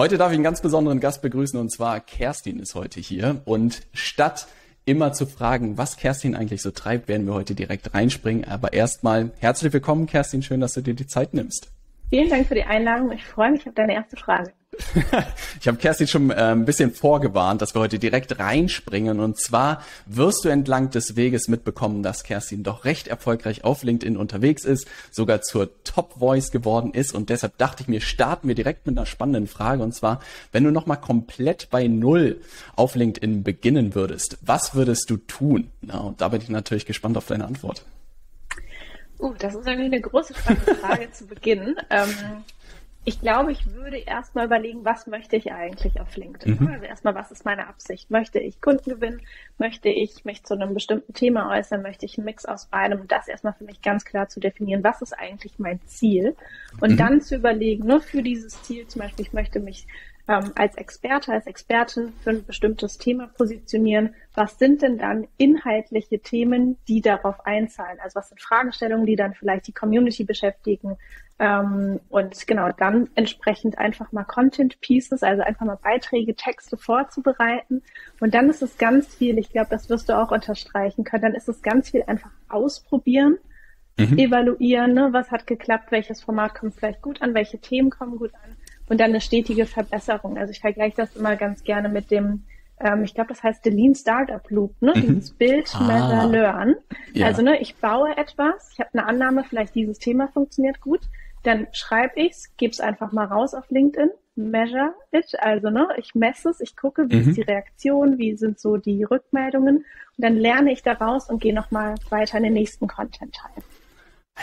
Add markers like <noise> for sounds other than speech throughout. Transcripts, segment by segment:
Heute darf ich einen ganz besonderen Gast begrüßen und zwar Kerstin ist heute hier und statt immer zu fragen, was Kerstin eigentlich so treibt, werden wir heute direkt reinspringen. Aber erstmal herzlich willkommen, Kerstin. Schön, dass du dir die Zeit nimmst. Vielen Dank für die Einladung. Ich freue mich auf deine erste Frage. Ich habe Kerstin schon äh, ein bisschen vorgewarnt, dass wir heute direkt reinspringen. Und zwar wirst du entlang des Weges mitbekommen, dass Kerstin doch recht erfolgreich auf LinkedIn unterwegs ist, sogar zur Top Voice geworden ist. Und deshalb dachte ich mir, starten wir direkt mit einer spannenden Frage. Und zwar, wenn du nochmal komplett bei Null auf LinkedIn beginnen würdest, was würdest du tun? Na, und da bin ich natürlich gespannt auf deine Antwort. Uh, das ist irgendwie eine große spannende Frage <laughs> zu Beginn. Ähm, ich glaube, ich würde erstmal überlegen, was möchte ich eigentlich auf LinkedIn? Mhm. Also erstmal, was ist meine Absicht? Möchte ich Kunden gewinnen? Möchte ich mich zu einem bestimmten Thema äußern? Möchte ich einen Mix aus beidem? Und das erstmal für mich ganz klar zu definieren, was ist eigentlich mein Ziel? Und mhm. dann zu überlegen, nur für dieses Ziel, zum Beispiel, ich möchte mich ähm, als Experte, als Expertin für ein bestimmtes Thema positionieren. Was sind denn dann inhaltliche Themen, die darauf einzahlen? Also was sind Fragestellungen, die dann vielleicht die Community beschäftigen? Ähm, und genau, dann entsprechend einfach mal Content Pieces, also einfach mal Beiträge, Texte vorzubereiten. Und dann ist es ganz viel, ich glaube, das wirst du auch unterstreichen können, dann ist es ganz viel einfach ausprobieren. Mhm. evaluieren, ne? was hat geklappt, welches Format kommt vielleicht gut an, welche Themen kommen gut an und dann eine stetige Verbesserung. Also ich vergleiche das immer ganz gerne mit dem, ähm, ich glaube, das heißt The Lean Startup Loop, ne? Mhm. Dieses Bild, ah. Measure, Learn. Ja. Also ne, ich baue etwas, ich habe eine Annahme, vielleicht dieses Thema funktioniert gut, dann schreibe ich's, gebe es einfach mal raus auf LinkedIn, measure it, also ne, ich messe es, ich gucke, wie mhm. ist die Reaktion, wie sind so die Rückmeldungen und dann lerne ich daraus und gehe nochmal weiter in den nächsten Content teil.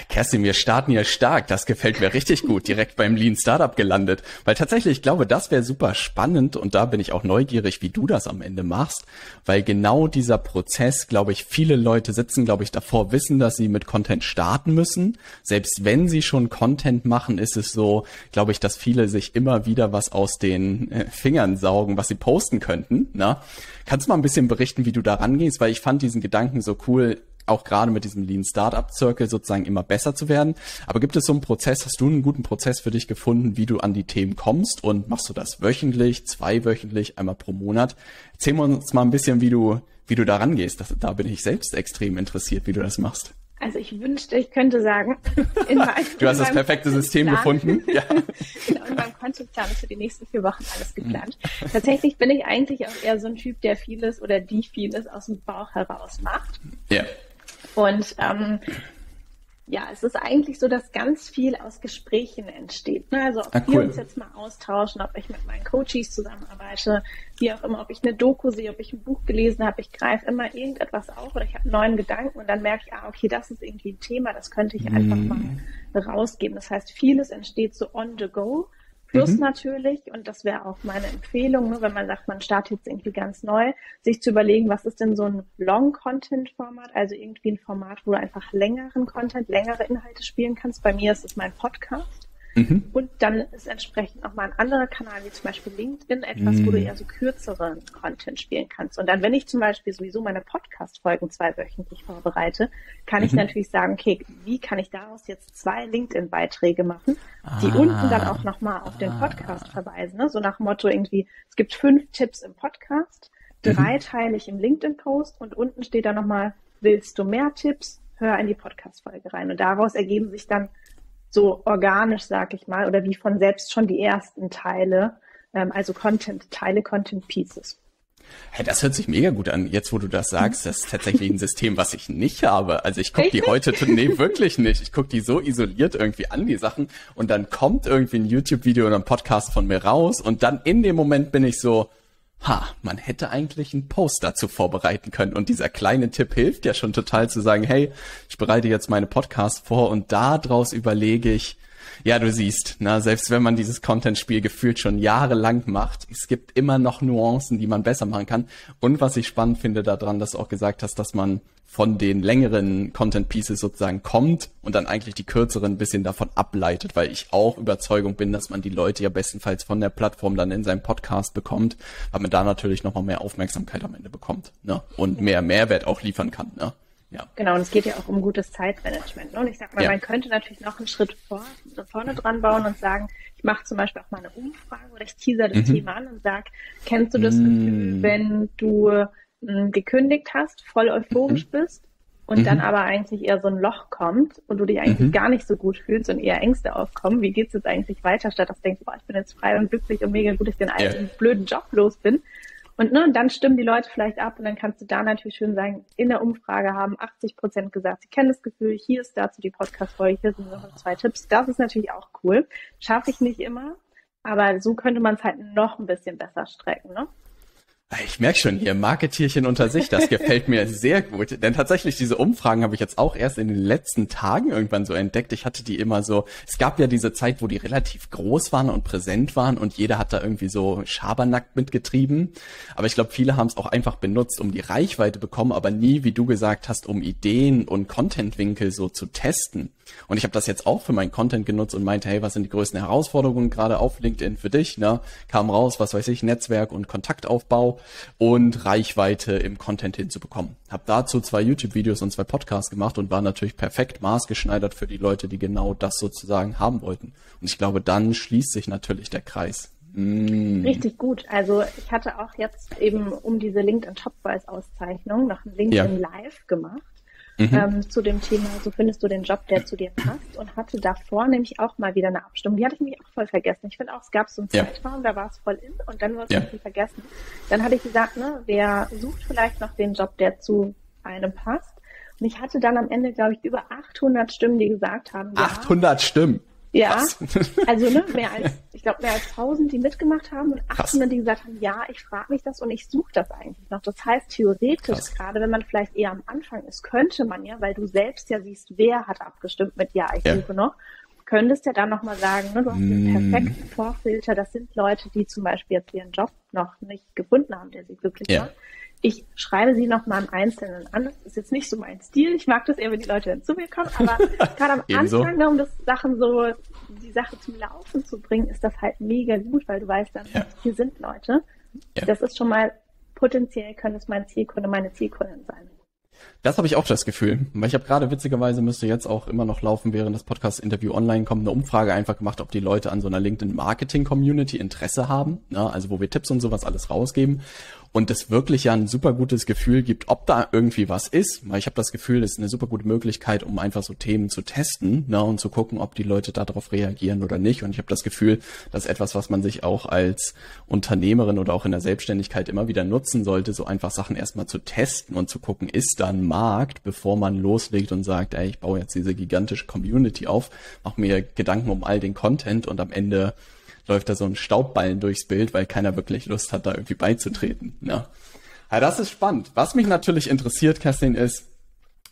Kerstin, wir starten ja stark. Das gefällt mir richtig gut. Direkt beim Lean Startup gelandet. Weil tatsächlich, ich glaube, das wäre super spannend und da bin ich auch neugierig, wie du das am Ende machst. Weil genau dieser Prozess, glaube ich, viele Leute sitzen, glaube ich, davor, wissen, dass sie mit Content starten müssen. Selbst wenn sie schon Content machen, ist es so, glaube ich, dass viele sich immer wieder was aus den äh, Fingern saugen, was sie posten könnten. Na? Kannst du mal ein bisschen berichten, wie du da rangehst? Weil ich fand diesen Gedanken so cool auch gerade mit diesem Lean Startup Circle sozusagen immer besser zu werden. Aber gibt es so einen Prozess, hast du einen guten Prozess für dich gefunden, wie du an die Themen kommst und machst du das wöchentlich, zweiwöchentlich, einmal pro Monat? Erzähl uns mal ein bisschen, wie du, wie du da rangehst. Das, da bin ich selbst extrem interessiert, wie du das machst. Also ich wünschte, ich könnte sagen, <laughs> in meinem, du hast das perfekte System gefunden. <laughs> Ja. genau, in meinem Contentplan ist für die nächsten vier Wochen alles geplant. Tatsächlich bin ich eigentlich auch eher so ein Typ, der vieles oder die vieles aus dem Bauch heraus macht. Ja. Und ähm, ja, es ist eigentlich so, dass ganz viel aus Gesprächen entsteht. Ne? Also ob ah, cool. wir uns jetzt mal austauschen, ob ich mit meinen Coaches zusammenarbeite, wie auch immer, ob ich eine Doku sehe, ob ich ein Buch gelesen habe, ich greife immer irgendetwas auf oder ich habe einen neuen Gedanken und dann merke ich, ah, okay, das ist irgendwie ein Thema, das könnte ich einfach mm. mal rausgeben. Das heißt, vieles entsteht so on the go Plus mhm. natürlich, und das wäre auch meine Empfehlung, ne, wenn man sagt, man startet jetzt irgendwie ganz neu, sich zu überlegen, was ist denn so ein Long-Content-Format, also irgendwie ein Format, wo du einfach längeren Content, längere Inhalte spielen kannst. Bei mir ist es mein Podcast. Mhm. Und dann ist entsprechend auch mal ein anderer Kanal, wie zum Beispiel LinkedIn, etwas, mhm. wo du mhm. eher so kürzeren Content spielen kannst. Und dann, wenn ich zum Beispiel sowieso meine Podcast-Folgen zweiwöchentlich vorbereite, kann mhm. ich natürlich sagen, okay, wie kann ich daraus jetzt zwei LinkedIn-Beiträge machen, die ah. unten dann auch nochmal auf den Podcast verweisen. Ne? So nach dem Motto irgendwie, es gibt fünf Tipps im Podcast, mhm. dreiteilig im LinkedIn-Post und unten steht dann nochmal, willst du mehr Tipps? Hör in die Podcast-Folge rein. Und daraus ergeben sich dann so organisch, sag ich mal, oder wie von selbst schon die ersten Teile, ähm, also Content, Teile, Content Pieces. Hey, das hört sich mega gut an. Jetzt, wo du das sagst, das ist tatsächlich ein System, was ich nicht habe. Also ich gucke die heute, nee, wirklich nicht. Ich gucke die so isoliert irgendwie an, die Sachen. Und dann kommt irgendwie ein YouTube-Video oder ein Podcast von mir raus. Und dann in dem Moment bin ich so, ha, man hätte eigentlich einen Post dazu vorbereiten können. Und dieser kleine Tipp hilft ja schon total zu sagen, hey, ich bereite jetzt meine Podcast vor und daraus überlege ich, ja, du siehst, na, selbst wenn man dieses Content-Spiel gefühlt schon jahrelang macht, es gibt immer noch Nuancen, die man besser machen kann. Und was ich spannend finde daran, dass du auch gesagt hast, dass man von den längeren Content Pieces sozusagen kommt und dann eigentlich die kürzeren ein bisschen davon ableitet, weil ich auch Überzeugung bin, dass man die Leute ja bestenfalls von der Plattform dann in seinem Podcast bekommt, weil man da natürlich nochmal mehr Aufmerksamkeit am Ende bekommt ne? und mehr Mehrwert auch liefern kann. Ne? Ja. Genau, und es geht ja auch um gutes Zeitmanagement. Ne? Und ich sag mal, ja. man könnte natürlich noch einen Schritt vor, vorne dran bauen und sagen, ich mache zum Beispiel auch mal eine Umfrage oder ich teaser das mhm. Thema an und sage, kennst du das mhm. Gefühl, wenn du mh, hm, gekündigt hast, voll euphorisch mhm. bist und dann mhm. aber eigentlich eher so ein Loch kommt und du dich eigentlich mhm. gar nicht so gut fühlst und eher Ängste aufkommen, wie geht's jetzt eigentlich weiter, statt dass du denkst, boah, ich bin jetzt frei und glücklich und mega gut, dass ich den alten ja. blöden Job los bin. Und, ne, und dann stimmen die Leute vielleicht ab und dann kannst du da natürlich schön sagen, in der Umfrage haben 80 Prozent gesagt, sie kennen das Gefühl, hier ist dazu die Podcast-Folge, hier sind noch zwei Tipps. Das ist natürlich auch cool. Schaffe ich nicht immer, aber so könnte man es halt noch ein bisschen besser strecken, ne? Ich merke schon, ihr Marketierchen unter sich, das gefällt mir sehr gut. Denn tatsächlich, diese Umfragen habe ich jetzt auch erst in den letzten Tagen irgendwann so entdeckt. Ich hatte die immer so, es gab ja diese Zeit, wo die relativ groß waren und präsent waren und jeder hat da irgendwie so schabernackt mitgetrieben. Aber ich glaube, viele haben es auch einfach benutzt, um die Reichweite bekommen, aber nie, wie du gesagt hast, um Ideen und Contentwinkel so zu testen. Und ich habe das jetzt auch für meinen Content genutzt und meinte, hey, was sind die größten Herausforderungen gerade auf LinkedIn für dich? Ne? Kam raus, was weiß ich, Netzwerk und Kontaktaufbau und Reichweite im Content hinzubekommen. Hab dazu zwei YouTube-Videos und zwei Podcasts gemacht und war natürlich perfekt maßgeschneidert für die Leute, die genau das sozusagen haben wollten. Und ich glaube, dann schließt sich natürlich der Kreis. Mm. Richtig gut. Also ich hatte auch jetzt eben um diese LinkedIn Top Voice Auszeichnung noch ein LinkedIn ja. Live gemacht mhm. ähm, zu dem Thema, so findest du den Job, der zu dir passt und hatte davor nämlich auch mal wieder eine Abstimmung. Die hatte ich mich auch voll vergessen. Ich finde auch, es gab so einen ja. Zeitraum, da war es voll in und dann war es ja. irgendwie vergessen. Dann hatte ich gesagt, ne, wer sucht vielleicht noch den Job, der zu einem passt? Und ich hatte dann am Ende, glaube ich, über 800 Stimmen, die gesagt haben, ja, 800 Stimmen? Ja, <laughs> also ne, mehr als, ich glaube, mehr als 1000, die mitgemacht haben und 800, die gesagt haben, ja, ich frage mich das und ich suche das eigentlich noch. Das heißt, theoretisch, Krass. gerade wenn man vielleicht eher am Anfang ist, könnte man ja, weil du selbst ja siehst, wer hat abgestimmt mit ja, ich ja. suche noch, könntest ja dann nochmal sagen, ne, du hast den mm. perfekten Vorfilter, das sind Leute, die zum Beispiel jetzt ihren Job noch nicht gefunden haben, der sie glücklich ja. macht ich schreibe sie noch mal im Einzelnen an. Das ist jetzt nicht so mein Stil. Ich mag das eher, wenn die Leute dann zu mir kommen. Aber <laughs> gerade am Anfang, um das Sachen so, die Sache zum Laufen zu bringen, ist das halt mega gut, weil du weißt dann, ja. hier sind Leute. Ja. Das ist schon mal potenziell könnte es mein Zielkunde, meine Zielkundin sein. Das habe ich auch das Gefühl. Weil ich habe gerade witzigerweise müsste jetzt auch immer noch laufen, während das Podcast-Interview online kommt, eine Umfrage einfach gemacht, ob die Leute an so einer LinkedIn-Marketing-Community Interesse haben. Ja, also wo wir Tipps und sowas alles rausgeben und es wirklich ja ein super gutes Gefühl gibt, ob da irgendwie was ist. Weil ich habe das Gefühl, das ist eine super gute Möglichkeit, um einfach so Themen zu testen ne, und zu gucken, ob die Leute darauf reagieren oder nicht. Und ich habe das Gefühl, das ist etwas, was man sich auch als Unternehmerin oder auch in der Selbstständigkeit immer wieder nutzen sollte, so einfach Sachen erstmal zu testen und zu gucken, ist da ein Markt, bevor man loslegt und sagt, ey, ich baue jetzt diese gigantische Community auf, mache mir Gedanken um all den Content und am Ende läuft da so ein Staubballen durchs Bild, weil keiner wirklich Lust hat, da irgendwie beizutreten. Ja. ja das ist spannend. Was mich natürlich interessiert, Kerstin, ist,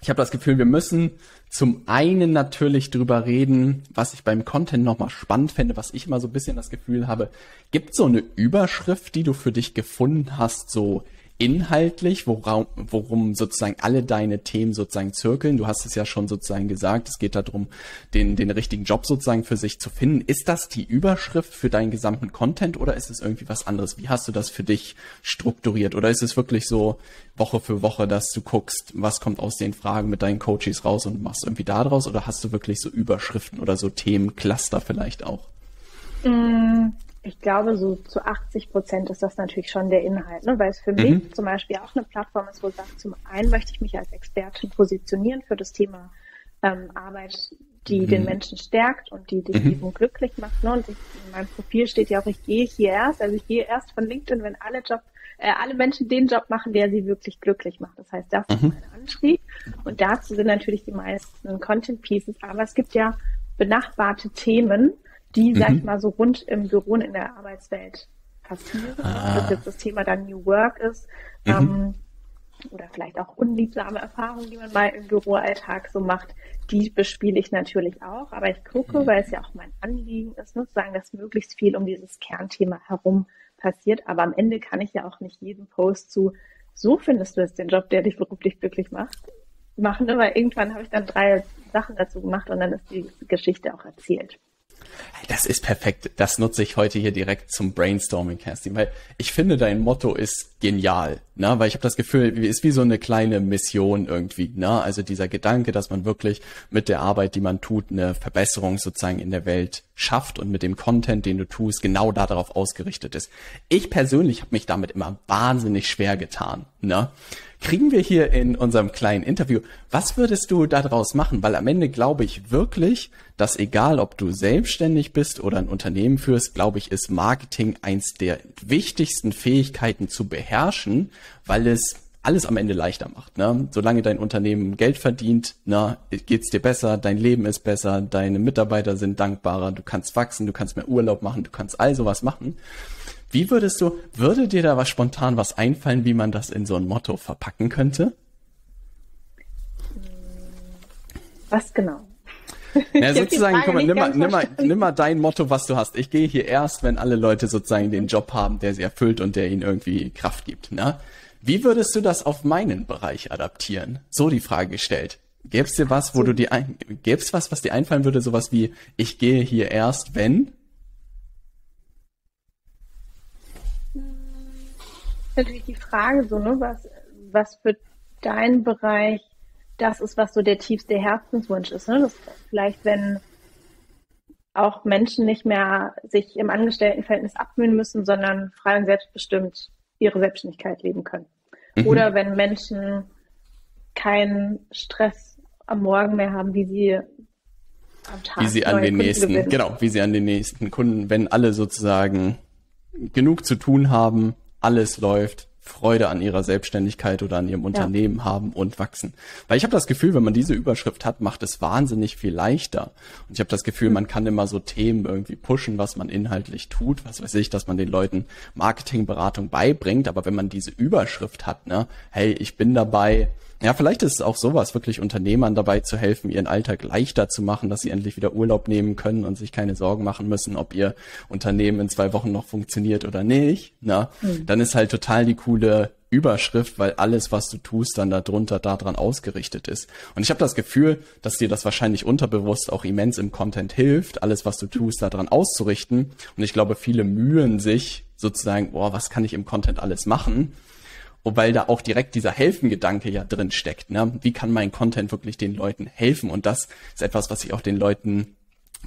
ich habe das Gefühl, wir müssen zum einen natürlich drüber reden, was ich beim Content nochmal spannend fände, was ich immer so ein bisschen das Gefühl habe, gibt so eine Überschrift, die du für dich gefunden hast, so inhaltlich, worum, worum sozusagen alle deine Themen sozusagen zirkeln. Du hast es ja schon sozusagen gesagt, es geht darum, den, den richtigen Job sozusagen für sich zu finden. Ist das die Überschrift für deinen gesamten Content oder ist es irgendwie was anderes? Wie hast du das für dich strukturiert? Oder ist es wirklich so Woche für Woche, dass du guckst, was kommt aus den Fragen mit deinen Coaches raus und machst irgendwie da draus? Oder hast du wirklich so Überschriften oder so Themencluster vielleicht auch? Mm, ich glaube, so zu 80 Prozent ist das natürlich schon der Inhalt, ne? weil es für mhm. mich zum Beispiel auch eine Plattform ist, wo ich sage, zum einen möchte ich mich als Expertin positionieren für das Thema ähm, Arbeit, die mhm. den Menschen stärkt und die dich mhm. eben glücklich macht. Ne? Und ich, in meinem Profil steht ja auch, ich gehe hier erst, also ich gehe erst von LinkedIn, wenn alle Job, äh, alle Menschen den Job machen, der sie wirklich glücklich macht. Das heißt, das ist mhm. mein Antrieb. Und dazu sind natürlich die meisten Content Pieces, aber es gibt ja benachbarte Themen, die, mhm. sag ich mal, so rund im Büro und in der Arbeitswelt passieren. Ah. Ob das jetzt das Thema dann New Work ist, mhm. ähm, oder vielleicht auch unliebsame Erfahrungen, die man mal im Büroalltag so macht, die bespiele ich natürlich auch. Aber ich gucke, mhm. weil es ja auch mein Anliegen ist, ne, zu sagen, dass möglichst viel um dieses Kernthema herum passiert. Aber am Ende kann ich ja auch nicht jeden Post zu, so findest du jetzt den Job, der dich beruflich glücklich macht, machen, ne? weil irgendwann habe ich dann drei Sachen dazu gemacht und dann ist die Geschichte auch erzählt. Das ist perfekt. Das nutze ich heute hier direkt zum Brainstorming, Kerstin, weil ich finde, dein Motto ist genial, ne? weil ich habe das Gefühl, es ist wie so eine kleine Mission irgendwie. Ne? Also dieser Gedanke, dass man wirklich mit der Arbeit, die man tut, eine Verbesserung sozusagen in der Welt schafft und mit dem Content, den du tust, genau darauf ausgerichtet ist. Ich persönlich habe mich damit immer wahnsinnig schwer getan. Ne? Kriegen wir hier in unserem kleinen Interview. Was würdest du daraus machen? Weil am Ende glaube ich wirklich, dass egal ob du selbstständig bist oder ein Unternehmen führst, glaube ich, ist Marketing eins der wichtigsten Fähigkeiten zu beherrschen, weil es alles am Ende leichter macht. Ne? Solange dein Unternehmen Geld verdient, na, geht's dir besser, dein Leben ist besser, deine Mitarbeiter sind dankbarer, du kannst wachsen, du kannst mehr Urlaub machen, du kannst all sowas machen. Wie würdest du, würde dir da was spontan was einfallen, wie man das in so ein Motto verpacken könnte? Was genau? Ja, <laughs> sozusagen, guck mal, nimm mal, nimm, mal, nimm mal dein Motto, was du hast. Ich gehe hier erst, wenn alle Leute sozusagen den Job haben, der sie erfüllt und der ihnen irgendwie Kraft gibt. Ne? Wie würdest du das auf meinen Bereich adaptieren? So die Frage gestellt. Gäbe es dir was, wo du dir ein, gäbe es was, was dir einfallen würde, sowas wie, ich gehe hier erst, wenn? Natürlich die Frage so, ne, was, was für deinen Bereich das ist, was so der tiefste Herzenswunsch ist. Ne? Das vielleicht, wenn auch Menschen nicht mehr sich im Angestelltenverhältnis abmühen müssen, sondern frei und selbstbestimmt ihre Selbstständigkeit leben können. Mhm. Oder wenn Menschen keinen Stress am Morgen mehr haben, wie sie am Tag wie sie an den Kunden nächsten, gewinnen. genau, wie sie an den nächsten Kunden, wenn alle sozusagen genug zu tun haben, alles läuft, Freude an ihrer Selbstständigkeit oder an ihrem Unternehmen ja. haben und wachsen. Weil ich habe das Gefühl, wenn man diese Überschrift hat, macht es wahnsinnig viel leichter. Und ich habe das Gefühl, man kann immer so Themen irgendwie pushen, was man inhaltlich tut. Was weiß ich, dass man den Leuten Marketingberatung beibringt. Aber wenn man diese Überschrift hat, ne, hey, ich bin dabei, ja, vielleicht ist es auch sowas, wirklich Unternehmern dabei zu helfen, ihren Alltag leichter zu machen, dass sie endlich wieder Urlaub nehmen können und sich keine Sorgen machen müssen, ob ihr Unternehmen in zwei Wochen noch funktioniert oder nicht. Na, mhm. dann ist halt total die coole Überschrift, weil alles, was du tust, dann darunter daran ausgerichtet ist. Und ich habe das Gefühl, dass dir das wahrscheinlich unterbewusst auch immens im Content hilft, alles, was du tust, daran auszurichten. Und ich glaube, viele mühen sich sozusagen, boah, was kann ich im Content alles machen? Weil da auch direkt dieser Helfen-Gedanke ja drin steckt. Ne? Wie kann mein Content wirklich den Leuten helfen? Und das ist etwas, was ich auch den Leuten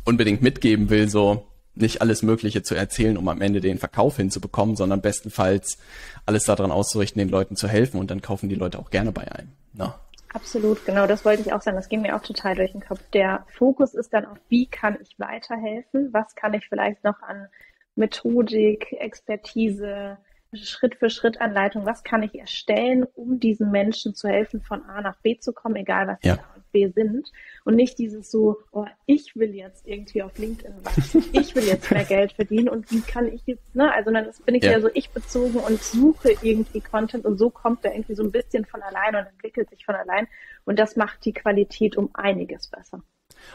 unbedingt mitgeben will, so nicht alles Mögliche zu erzählen, um am Ende den Verkauf hinzubekommen, sondern bestenfalls alles daran auszurichten, den Leuten zu helfen und dann kaufen die Leute auch gerne bei einem. Ne? Absolut, genau, das wollte ich auch sagen. Das ging mir auch total durch den Kopf. Der Fokus ist dann auf, wie kann ich weiterhelfen? Was kann ich vielleicht noch an Methodik, Expertise, Schritt für Schritt Anleitung, was kann ich erstellen, um diesen Menschen zu helfen, von A nach B zu kommen, egal was ja. A und B sind. Und nicht dieses so, oh, ich will jetzt irgendwie auf LinkedIn wachsen, ich will jetzt mehr <laughs> Geld verdienen und wie kann ich jetzt, ne? Also dann bin ich ja. ja so ich bezogen und suche irgendwie Content und so kommt er irgendwie so ein bisschen von allein und entwickelt sich von allein. Und das macht die Qualität um einiges besser.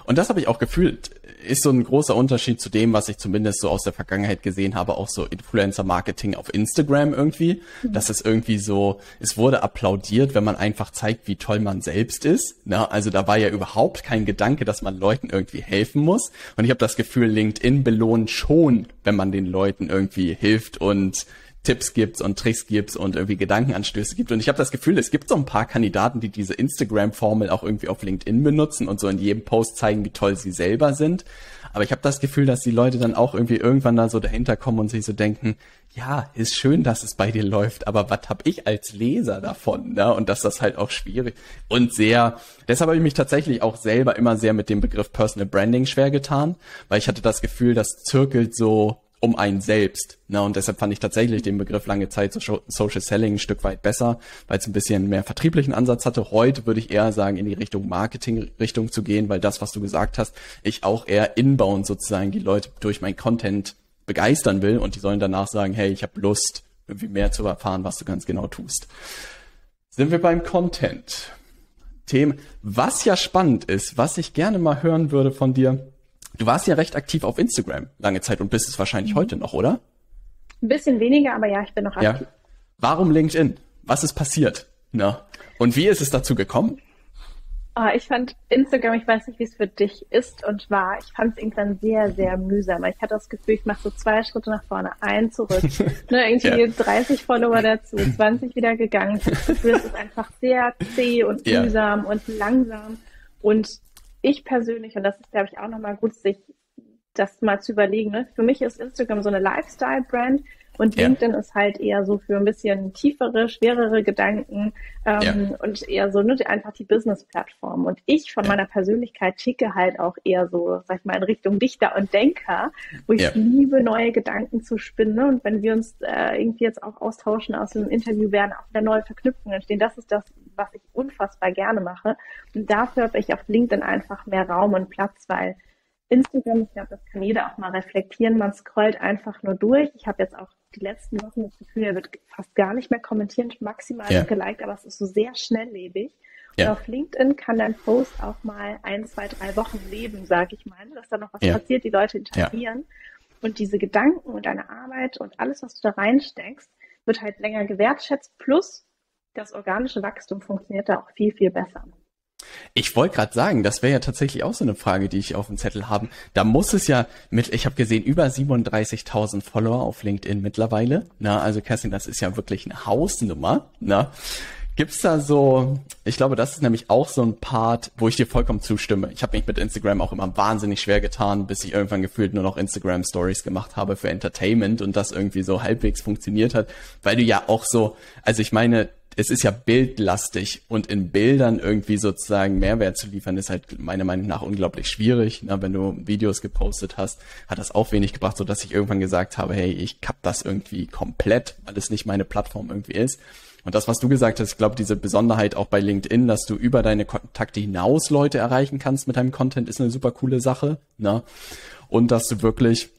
Und das habe ich auch gefühlt, ist so ein großer Unterschied zu dem, was ich zumindest so aus der Vergangenheit gesehen habe, auch so Influencer-Marketing auf Instagram irgendwie. Mhm. Dass es irgendwie so, es wurde applaudiert, wenn man einfach zeigt, wie toll man selbst ist. Na, also da war ja überhaupt kein Gedanke, dass man Leuten irgendwie helfen muss. Und ich habe das Gefühl, LinkedIn belohnt schon, wenn man den Leuten irgendwie hilft und Tipps gibt und Tricks gibt und irgendwie Gedankenanstöße gibt. Und ich habe das Gefühl, es gibt so ein paar Kandidaten, die diese Instagram-Formel auch irgendwie auf LinkedIn benutzen und so in jedem Post zeigen, wie toll sie selber sind. Aber ich habe das Gefühl, dass die Leute dann auch irgendwie irgendwann da so dahinter kommen und sich so denken, ja, ist schön, dass es bei dir läuft, aber was hab ich als Leser davon? Ne? Und dass das halt auch schwierig und sehr, deshalb habe ich mich tatsächlich auch selber immer sehr mit dem Begriff Personal Branding schwer getan, weil ich hatte das Gefühl, das zirkelt so um einen selbst. Ne? Und deshalb fand ich tatsächlich den Begriff lange Zeit so Social Selling ein Stück weit besser, weil es ein bisschen mehr vertrieblichen Ansatz hatte. Heute würde ich eher sagen, in die Richtung Marketing-Richtung zu gehen, weil das, was du gesagt hast, ich auch eher inbound sozusagen die Leute durch mein Content begeistern will und die sollen danach sagen, hey, ich habe Lust, irgendwie mehr zu erfahren, was du ganz genau tust. Sind wir beim Content? Themen, was ja spannend ist, was ich gerne mal hören würde von dir, Du warst ja recht aktiv auf Instagram lange Zeit und bist es wahrscheinlich mhm. heute noch, oder? Ein bisschen weniger, aber ja, ich bin noch aktiv. Ja. Warum LinkedIn? Was ist passiert? Na? Und wie ist es dazu gekommen? Oh, ich fand Instagram, ich weiß nicht, wie es für dich ist und war. Ich fand es irgendwann sehr, sehr mühsam. Ich hatte das Gefühl, ich mache so zwei Schritte nach vorne, ein zurück. <laughs> ne, irgendwie ja. 30 Follower dazu, <laughs> 20 wieder gegangen. Das Gefühl, es ist einfach sehr zäh und ja. mühsam und langsam. Und ich persönlich, und das ist, glaube ich, auch nochmal gut, sich das mal zu überlegen. Ne? Für mich ist Instagram so eine Lifestyle-Brand und ja. LinkedIn ist halt eher so für ein bisschen tiefere, schwerere Gedanken ähm, ja. und eher so ne, einfach die Business-Plattform. Und ich von ja. meiner Persönlichkeit ticke halt auch eher so, sag ich mal, in Richtung Dichter und Denker, wo ich liebe, neue Gedanken zu spinnen. Ne? Und wenn wir uns äh, irgendwie jetzt auch austauschen aus dem Interview, werden auch wieder neue Verknüpfungen entstehen. Das ist das, was ich unfassbar gerne mache. Und dafür habe ich auf LinkedIn einfach mehr Raum und Platz, weil Instagram, ich glaube, das kann jeder auch mal reflektieren. Man scrollt einfach nur durch. Ich habe jetzt auch die letzten Wochen das Gefühl, er wird fast gar nicht mehr kommentiert, maximal ja. geliked, aber es ist so sehr schnelllebig. Ja. Und auf LinkedIn kann dein Post auch mal ein, zwei, drei Wochen leben, sage ich mal, dass da noch was ja. passiert, die Leute interagieren. Und diese Gedanken und deine Arbeit und alles, was du da reinsteckst, wird halt länger gewertschätzt. Plus das organische Wachstum funktioniert da auch viel, viel besser. Ich wollte gerade sagen, das wäre ja tatsächlich auch so eine Frage, die ich auf dem Zettel habe. Da muss es ja mit, ich habe gesehen, über 37.000 Follower auf LinkedIn mittlerweile. Na, also Kerstin, das ist ja wirklich eine Hausnummer. Na, gibt's da so? Ich glaube, das ist nämlich auch so ein Part, wo ich dir vollkommen zustimme. Ich habe mich mit Instagram auch immer wahnsinnig schwer getan, bis ich irgendwann gefühlt nur noch Instagram Stories gemacht habe für Entertainment und das irgendwie so halbwegs funktioniert hat, weil du ja auch so, also ich meine es ist ja bildlastig und in Bildern irgendwie sozusagen Mehrwert zu liefern, ist halt meiner Meinung nach unglaublich schwierig. Na, wenn du Videos gepostet hast, hat das auch wenig gebracht, so dass ich irgendwann gesagt habe, hey, ich kapp das irgendwie komplett, weil es nicht meine Plattform irgendwie ist. Und das, was du gesagt hast, ich glaube, diese Besonderheit auch bei LinkedIn, dass du über deine Kontakte hinaus Leute erreichen kannst mit deinem Content, ist eine super coole Sache. Ne? Und dass du wirklich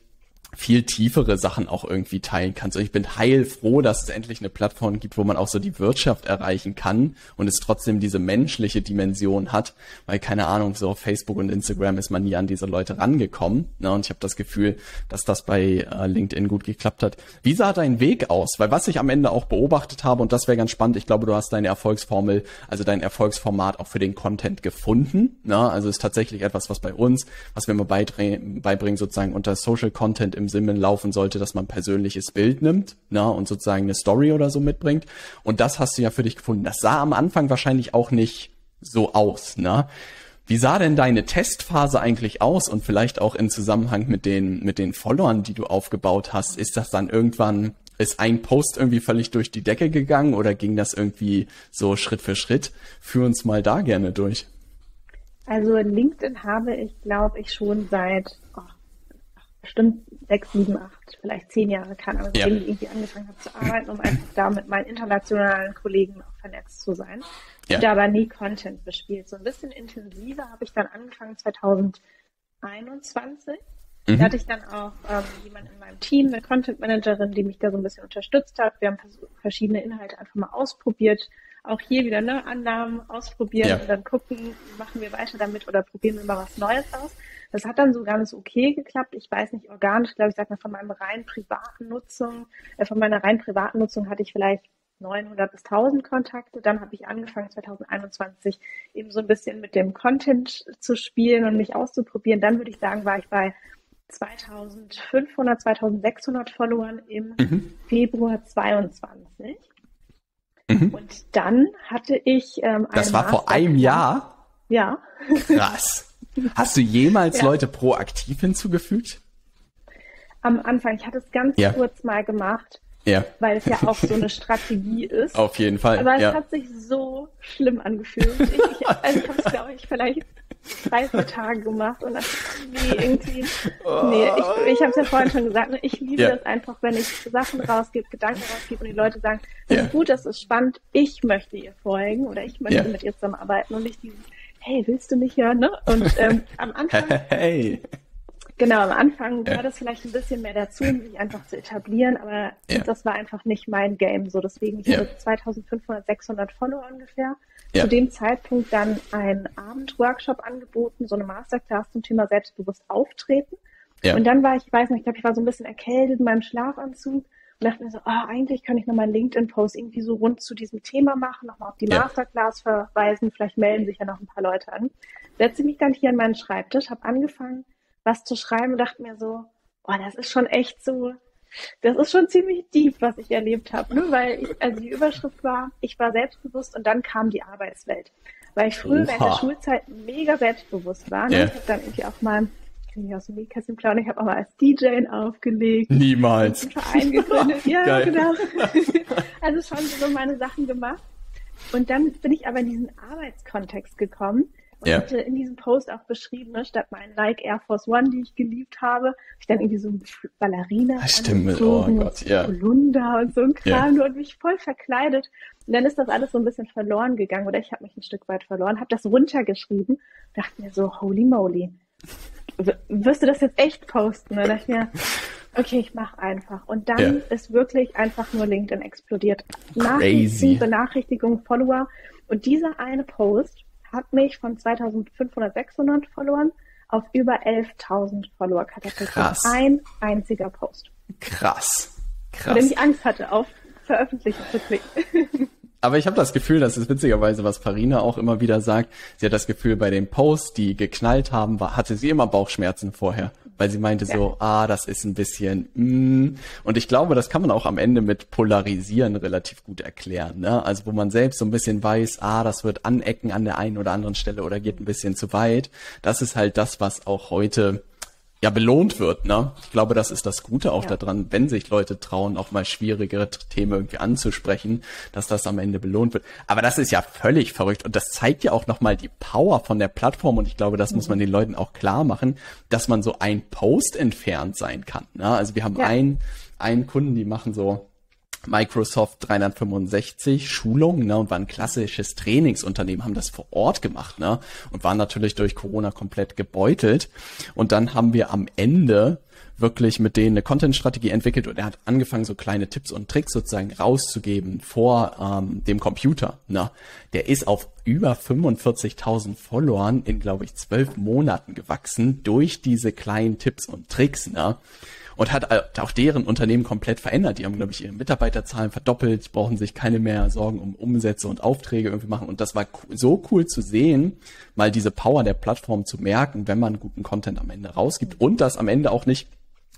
viel tiefere Sachen auch irgendwie teilen kannst. Und ich bin heilfroh, dass es endlich eine Plattform gibt, wo man auch so die Wirtschaft erreichen kann und es trotzdem diese menschliche Dimension hat, weil keine Ahnung, so auf Facebook und Instagram ist man nie an diese Leute rangekommen. Ne? Und ich habe das Gefühl, dass das bei äh, LinkedIn gut geklappt hat. Wie sah dein Weg aus? Weil was ich am Ende auch beobachtet habe, und das wäre ganz spannend, ich glaube, du hast deine Erfolgsformel, also dein Erfolgsformat auch für den Content gefunden. Ne? Also ist tatsächlich etwas, was bei uns, was wir mal beibringen, sozusagen unter Social Content im im Sinne laufen sollte, dass man persönliches Bild nimmt na, und sozusagen eine Story oder so mitbringt. Und das hast du ja für dich gefunden. Das sah am Anfang wahrscheinlich auch nicht so aus. Ne? Wie sah denn deine Testphase eigentlich aus und vielleicht auch in Zusammenhang mit den, mit den Followern, die du aufgebaut hast? Ist das dann irgendwann, ist ein Post irgendwie völlig durch die Decke gegangen oder ging das irgendwie so Schritt für Schritt? Führ uns mal da gerne durch. Also LinkedIn habe ich, glaube ich, schon seit oh, bestimmt sechs, sieben, acht, vielleicht zehn Jahre kann, aber ja. ich irgendwie angefangen habe zu arbeiten, um einfach da mit meinen internationalen Kollegen auch vernetzt zu sein. Ja. Da aber nie Content bespielt. So ein bisschen intensiver habe ich dann angefangen 2021. Mhm. Da hatte ich dann auch ähm, jemanden in meinem Team, eine Content Managerin, die mich da so ein bisschen unterstützt hat. Wir haben verschiedene Inhalte einfach mal ausprobiert. Auch hier wieder ne, Annahmen ausprobieren ja. und dann gucken, machen wir weiter damit oder probieren wir mal was Neues aus. Das hat dann so ganz okay geklappt. Ich weiß nicht, organisch, glaube ich, sag mal, von meinem rein privaten Nutzung, äh, von meiner rein privaten Nutzung hatte ich vielleicht 900 bis 1000 Kontakte. Dann habe ich angefangen 2021 eben so ein bisschen mit dem Content zu spielen und mich auszuprobieren. Dann würde ich sagen, war ich bei 2500, 2600 Followern im mhm. Februar 22. Mhm. Und dann hatte ich ähm, Das war vor einem Jahr? Ja. Krass. Hast du jemals ja. Leute proaktiv hinzugefügt? Am Anfang, ich hatte es ganz ja. kurz mal gemacht, ja. weil es ja auch so eine <laughs> Strategie ist. Auf jeden Fall. Aber es hat sich so schlimm angefühlt. Ich, ich, <laughs> also ich habe es, glaube ich, vielleicht drei, vier Tage gemacht und dann, nee, irgendwie, nee, ich, ich habe es ja vorhin schon gesagt, ne, ich liebe ja. das einfach, wenn ich Sachen rausgebe, Gedanken rausgebe und die Leute sagen, das ja. ist gut, das ist spannend, ich möchte ihr folgen oder ich möchte ja. mit ihr zusammenarbeiten und nicht dieses, hey, willst du mich hören? Ne? Und ähm, <laughs> am Anfang, hey. genau, am Anfang war das vielleicht ein bisschen mehr dazu, um sich einfach zu etablieren, aber ja. das war einfach nicht mein Game. So deswegen ich ja. hatte 2500, 600 Follower ungefähr. Ja. Zu dem Zeitpunkt dann ein Abendworkshop angeboten, so eine Masterclass zum Thema selbstbewusst auftreten. Ja. Und dann war ich, ich weiß nicht, ich glaube, ich war so ein bisschen erkältet in meinem Schlafanzug und dachte mir so, oh, eigentlich kann ich nochmal einen LinkedIn-Post irgendwie so rund zu diesem Thema machen, nochmal auf die ja. Masterclass verweisen, vielleicht melden sich ja noch ein paar Leute an. Setze mich dann hier an meinen Schreibtisch, habe angefangen, was zu schreiben und dachte mir so, oh, das ist schon echt so, das ist schon ziemlich deep, was ich erlebt habe, ne? weil ich, also die Überschrift war, ich war selbstbewusst und dann kam die Arbeitswelt. Weil ich früher Oha. während der Schulzeit mega selbstbewusst war. Ne? Yeah. Ich habe dann irgendwie auch mal kann ich aus dem Nähkästchen plaudern. Ich habe auch mal als DJ aufgelegt. Niemals. Verein gegründet. <laughs> ja, Geil. genau. <laughs> also schon so meine Sachen gemacht. Und dann bin ich aber in diesen Arbeitskontext gekommen und ja. hatte in diesem Post auch beschrieben, ne, statt meinen Nike Air Force One, die ich geliebt habe, habe ich dann irgendwie so ein Ballerina ah, Stimmt, oh Gott, ja. Holunder und so ein Kram ja. und mich voll verkleidet. Und dann ist das alles so ein bisschen verloren gegangen oder ich habe mich ein Stück weit verloren, habe das runtergeschrieben, dachte mir so, holy moly, wirst du das jetzt echt posten? Dachte ich mir, okay, ich mache einfach. Und dann ja. ist wirklich einfach nur LinkedIn explodiert. Nachrichten, Benachrichtigungen, Follower. Und dieser eine Post hat mich von 2500, 600 Followern auf über 11.000 Follower katapultiert. Krass. Ein einziger Post. Krass. Krass. Weil ich Angst hatte, auf Veröffentlichen zu klicken. <laughs> Aber ich habe das Gefühl, das ist witzigerweise, was Farina auch immer wieder sagt. Sie hat das Gefühl, bei den Posts, die geknallt haben, war, hatte sie immer Bauchschmerzen vorher. Weil sie meinte ja. so, ah, das ist ein bisschen, mm. Und ich glaube, das kann man auch am Ende mit Polarisieren relativ gut erklären. Ne? Also wo man selbst so ein bisschen weiß, ah, das wird anecken an der einen oder anderen Stelle oder geht ein bisschen zu weit. Das ist halt das, was auch heute ja belohnt wird. Ne? Ich glaube, das ist das Gute auch ja. daran, wenn sich Leute trauen, auch mal schwierigere Themen irgendwie anzusprechen, dass das am Ende belohnt wird. Aber das ist ja völlig verrückt und das zeigt ja auch nochmal die Power von der Plattform und ich glaube, das mhm. muss man den Leuten auch klar machen, dass man so ein Post entfernt sein kann. Ne? Also wir haben ja. einen, einen Kunden, die machen so Microsoft 365 Schulung ne, und war ein klassisches Trainingsunternehmen, haben das vor Ort gemacht ne, und waren natürlich durch Corona komplett gebeutelt. Und dann haben wir am Ende wirklich mit denen eine Content-Strategie entwickelt und er hat angefangen, so kleine Tipps und Tricks sozusagen rauszugeben vor ähm, dem Computer. Ne? Der ist auf über 45.000 Followern in, glaube ich, zwölf Monaten gewachsen durch diese kleinen Tipps und Tricks. Ne? Und hat auch deren Unternehmen komplett verändert. Die haben, glaube ich, ihre Mitarbeiterzahlen verdoppelt, brauchen sich keine mehr Sorgen um Umsätze und Aufträge irgendwie machen. Und das war so cool zu sehen, mal diese Power der Plattform zu merken, wenn man guten Content am Ende rausgibt und das am Ende auch nicht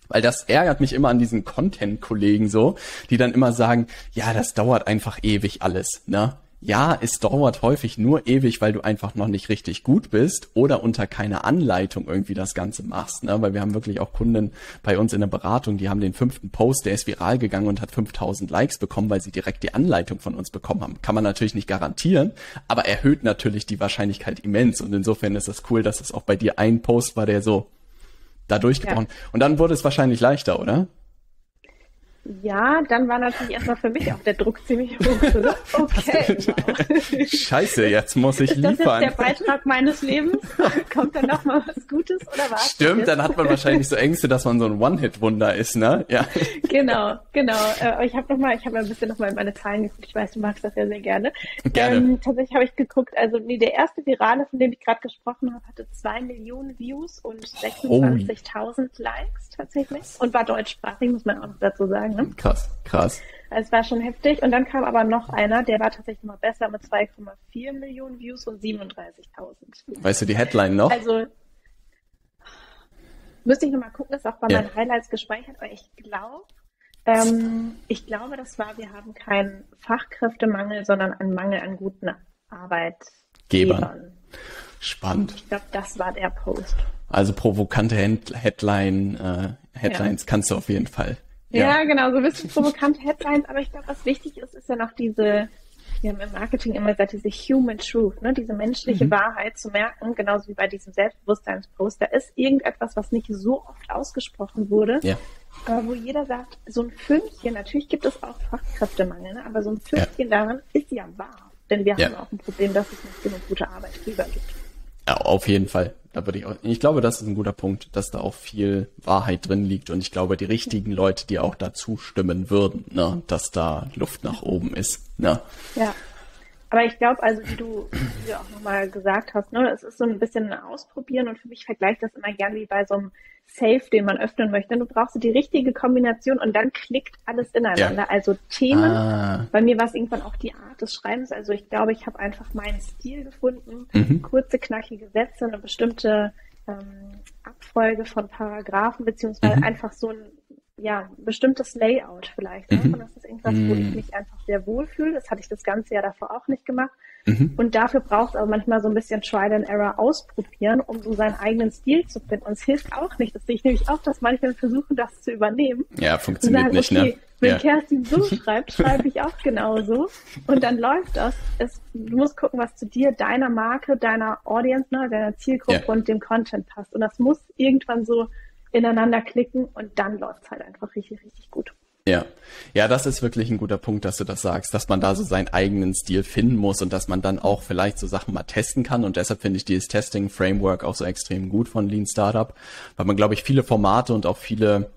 weil das ärgert mich immer an diesen Content-Kollegen so, die dann immer sagen, ja, das dauert einfach ewig alles, ne? Ja, es dauert häufig nur ewig, weil du einfach noch nicht richtig gut bist oder unter keiner Anleitung irgendwie das Ganze machst. Ne? Weil wir haben wirklich auch Kunden bei uns in der Beratung, die haben den fünften Post, der ist viral gegangen und hat 5000 Likes bekommen, weil sie direkt die Anleitung von uns bekommen haben. Kann man natürlich nicht garantieren, aber erhöht natürlich die Wahrscheinlichkeit immens. Und insofern ist das cool, dass es auch bei dir ein Post war, der so da durchgebrochen. Ja. Und dann wurde es wahrscheinlich leichter, oder? Ja, dann war natürlich erstmal für mich auch der Druck ziemlich hoch. <laughs> Okay, wow. Scheiße, jetzt muss ich Ist liefern. Das jetzt der Beitrag meines Lebens? Kommt dann noch mal was Gutes oder was? Stimmt, dann hat man wahrscheinlich so Ängste, dass man so ein One-Hit-Wunder ist, ne? Ja. Genau, genau. Äh, ich habe noch mal, ich habe ein bisschen noch mal in meine Zahlen geguckt. Ich weiß, du magst das ja sehr gerne. Gerne. Ähm, tatsächlich habe ich geguckt. Also nee, der erste Virale, von dem ich gerade gesprochen habe, hatte zwei Millionen Views und 26.000 Likes tatsächlich und war deutschsprachig, muss man auch noch dazu sagen. Ne? Krass, krass. Es war schon heftig. Und dann kam aber noch einer, der war tatsächlich mal besser mit 2,4 Millionen Views und 37.000. Weißt du die Headline noch? Also müsste ich nochmal gucken, ist auch bei ja. meinen Highlights gespeichert, aber ich glaube, ähm, ich glaube, das war, wir haben keinen Fachkräftemangel, sondern einen Mangel an guten Arbeitgebern. Spannend. Ich glaube, das war der Post. Also provokante Headline, äh, Headlines ja. kannst du auf jeden Fall ja, ja genau, so ein bisschen provokante Headlines, aber ich glaube, was wichtig ist, ist ja noch diese, wir haben im Marketing immer gesagt, diese Human Truth, ne, diese menschliche mhm. Wahrheit zu merken, genauso wie bei diesem Selbstbewusstseinspost. Da ist irgendetwas, was nicht so oft ausgesprochen wurde, ja. aber wo jeder sagt, so ein Fünkchen, natürlich gibt es auch Fachkräftemangel, ne, aber so ein Fünkchen ja. daran ist ja wahr. Denn wir haben auch ein Problem, dass es nicht genug gute Arbeitgeber gibt. Ja, auf jeden Fall. Da würde ich auch, ich glaube, das ist ein guter Punkt, dass da auch viel Wahrheit drin liegt und ich glaube, die richtigen Leute, die auch dazu stimmen würden, ne, dass da Luft nach oben ist. Ne? Ja. Aber ich glaube, also wie du, wie du auch nochmal gesagt hast, ne, es ist so ein bisschen ein Ausprobieren und für mich vergleicht das immer gern wie bei so einem Safe, den man öffnen möchte. Du brauchst die richtige Kombination und dann klickt alles ineinander. Ja. Also Themen. Ah. Bei mir war es irgendwann auch die Art des Schreibens. Also ich glaube, ich habe einfach meinen Stil gefunden. Mhm. Kurze, knackige Sätze, eine bestimmte ähm, Abfolge von Paragraphen, beziehungsweise mhm. einfach so ein ja, bestimmtes Layout vielleicht. Ne? Mhm. Und das ist irgendwas, wo ich mhm. mich einfach sehr wohlfühle. Das hatte ich das ganze Jahr davor auch nicht gemacht. Mhm. Und dafür braucht es aber manchmal so ein bisschen Trial and Error ausprobieren, um so seinen eigenen Stil zu finden. Und es hilft auch nicht. Das sehe ich nämlich auch, dass manche versuchen, das zu übernehmen. Ja, funktioniert sagen, nicht, ne? okay, ne? Wenn ja. Kerstin so <laughs> schreibt, schreibe ich auch genauso. Und dann läuft das. Es, du musst gucken, was zu dir, deiner Marke, deiner Audience, ne, deiner Zielgruppe ja. und dem Content passt. Und das muss irgendwann so ineinander klicken und dann läuft es halt einfach richtig, richtig gut. Ja, ja, das ist wirklich ein guter Punkt, dass du das sagst, dass man da so seinen eigenen Stil finden muss und dass man dann auch vielleicht so Sachen mal testen kann. Und deshalb finde ich dieses Testing-Framework auch so extrem gut von Lean Startup, weil man, glaube ich, viele Formate und auch viele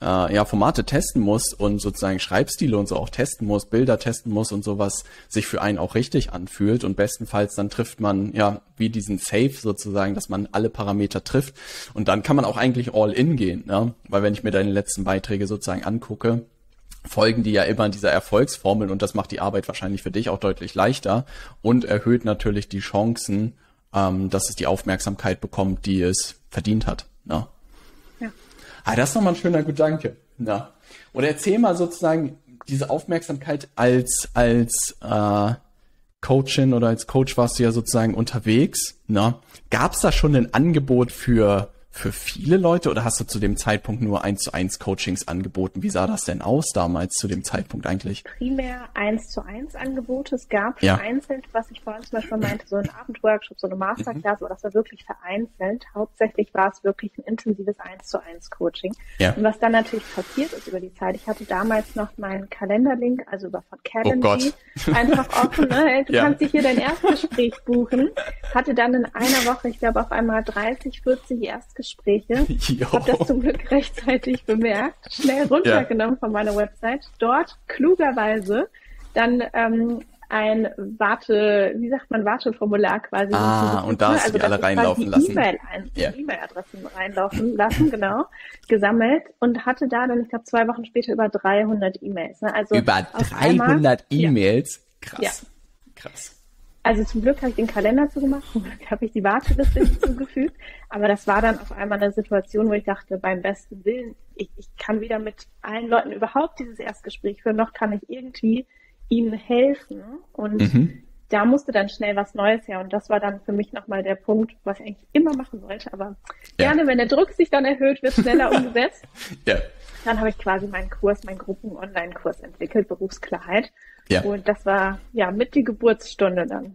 äh, ja, Formate testen muss und sozusagen Schreibstile und so auch testen muss, Bilder testen muss und sowas sich für einen auch richtig anfühlt und bestenfalls dann trifft man ja wie diesen Safe sozusagen, dass man alle Parameter trifft und dann kann man auch eigentlich all in gehen, ne? weil wenn ich mir deine letzten Beiträge sozusagen angucke, folgen die ja immer dieser Erfolgsformel und das macht die Arbeit wahrscheinlich für dich auch deutlich leichter und erhöht natürlich die Chancen, ähm, dass es die Aufmerksamkeit bekommt, die es verdient hat. Ne? Ah, das ist nochmal ein schöner Gedanke. Ja. Oder erzähl mal sozusagen diese Aufmerksamkeit als, als äh, Coachin oder als Coach warst du ja sozusagen unterwegs. Ne? Gab es da schon ein Angebot für für viele Leute oder hast du zu dem Zeitpunkt nur eins zu eins Coachings angeboten? Wie sah das denn aus damals zu dem Zeitpunkt eigentlich? Primär eins zu eins Angebote. Es gab vereinzelt, ja. was ich vorhin zum Beispiel meinte, so ein Abendworkshop, so eine Masterclass, mhm. aber das war wirklich vereinzelt. Hauptsächlich war es wirklich ein intensives eins zu eins Coaching. Ja. Und was dann natürlich passiert ist über die Zeit, ich hatte damals noch meinen Kalenderlink, also über von Calendly, oh <laughs> einfach offen, ne? du ja. kannst dich hier dein Erstgespräch buchen. Hatte dann in einer Woche, ich glaube auf einmal 30, 40 Erstgespräche Gespräche. <laughs> Habe das zum Glück rechtzeitig bemerkt, schnell runtergenommen ja. von meiner Website. Dort klugerweise dann ähm, ein Warte, wie sagt man, Warteformular quasi. Ah, und da hast also, die alle reinlaufen lassen. E-Mail ein, yeah. E-Mail-Adressen reinlaufen lassen, genau, gesammelt und hatte da dann, ich glaube, zwei Wochen später über 300 E-Mails. Ne? Also über 300 E-Mails? Ja. Krass. Ja. Krass. Also zum Glück habe ich den Kalender zugemacht, zum Glück habe ich die Warteliste hinzugefügt. <laughs> Aber das war dann auf einmal eine Situation, wo ich dachte, beim besten Willen, ich, ich kann weder mit allen Leuten überhaupt dieses Erstgespräch führen, noch kann ich irgendwie ihnen helfen. Und mhm. da musste dann schnell was Neues her. Und das war dann für mich nochmal der Punkt, was ich eigentlich immer machen wollte. Aber ja. gerne, wenn der Druck sich dann erhöht, wird schneller <laughs> umgesetzt. ja. Dann habe ich quasi meinen Kurs, meinen Gruppen-Online-Kurs entwickelt, Berufsklarheit. Ja. Und das war ja mit die Geburtsstunde dann.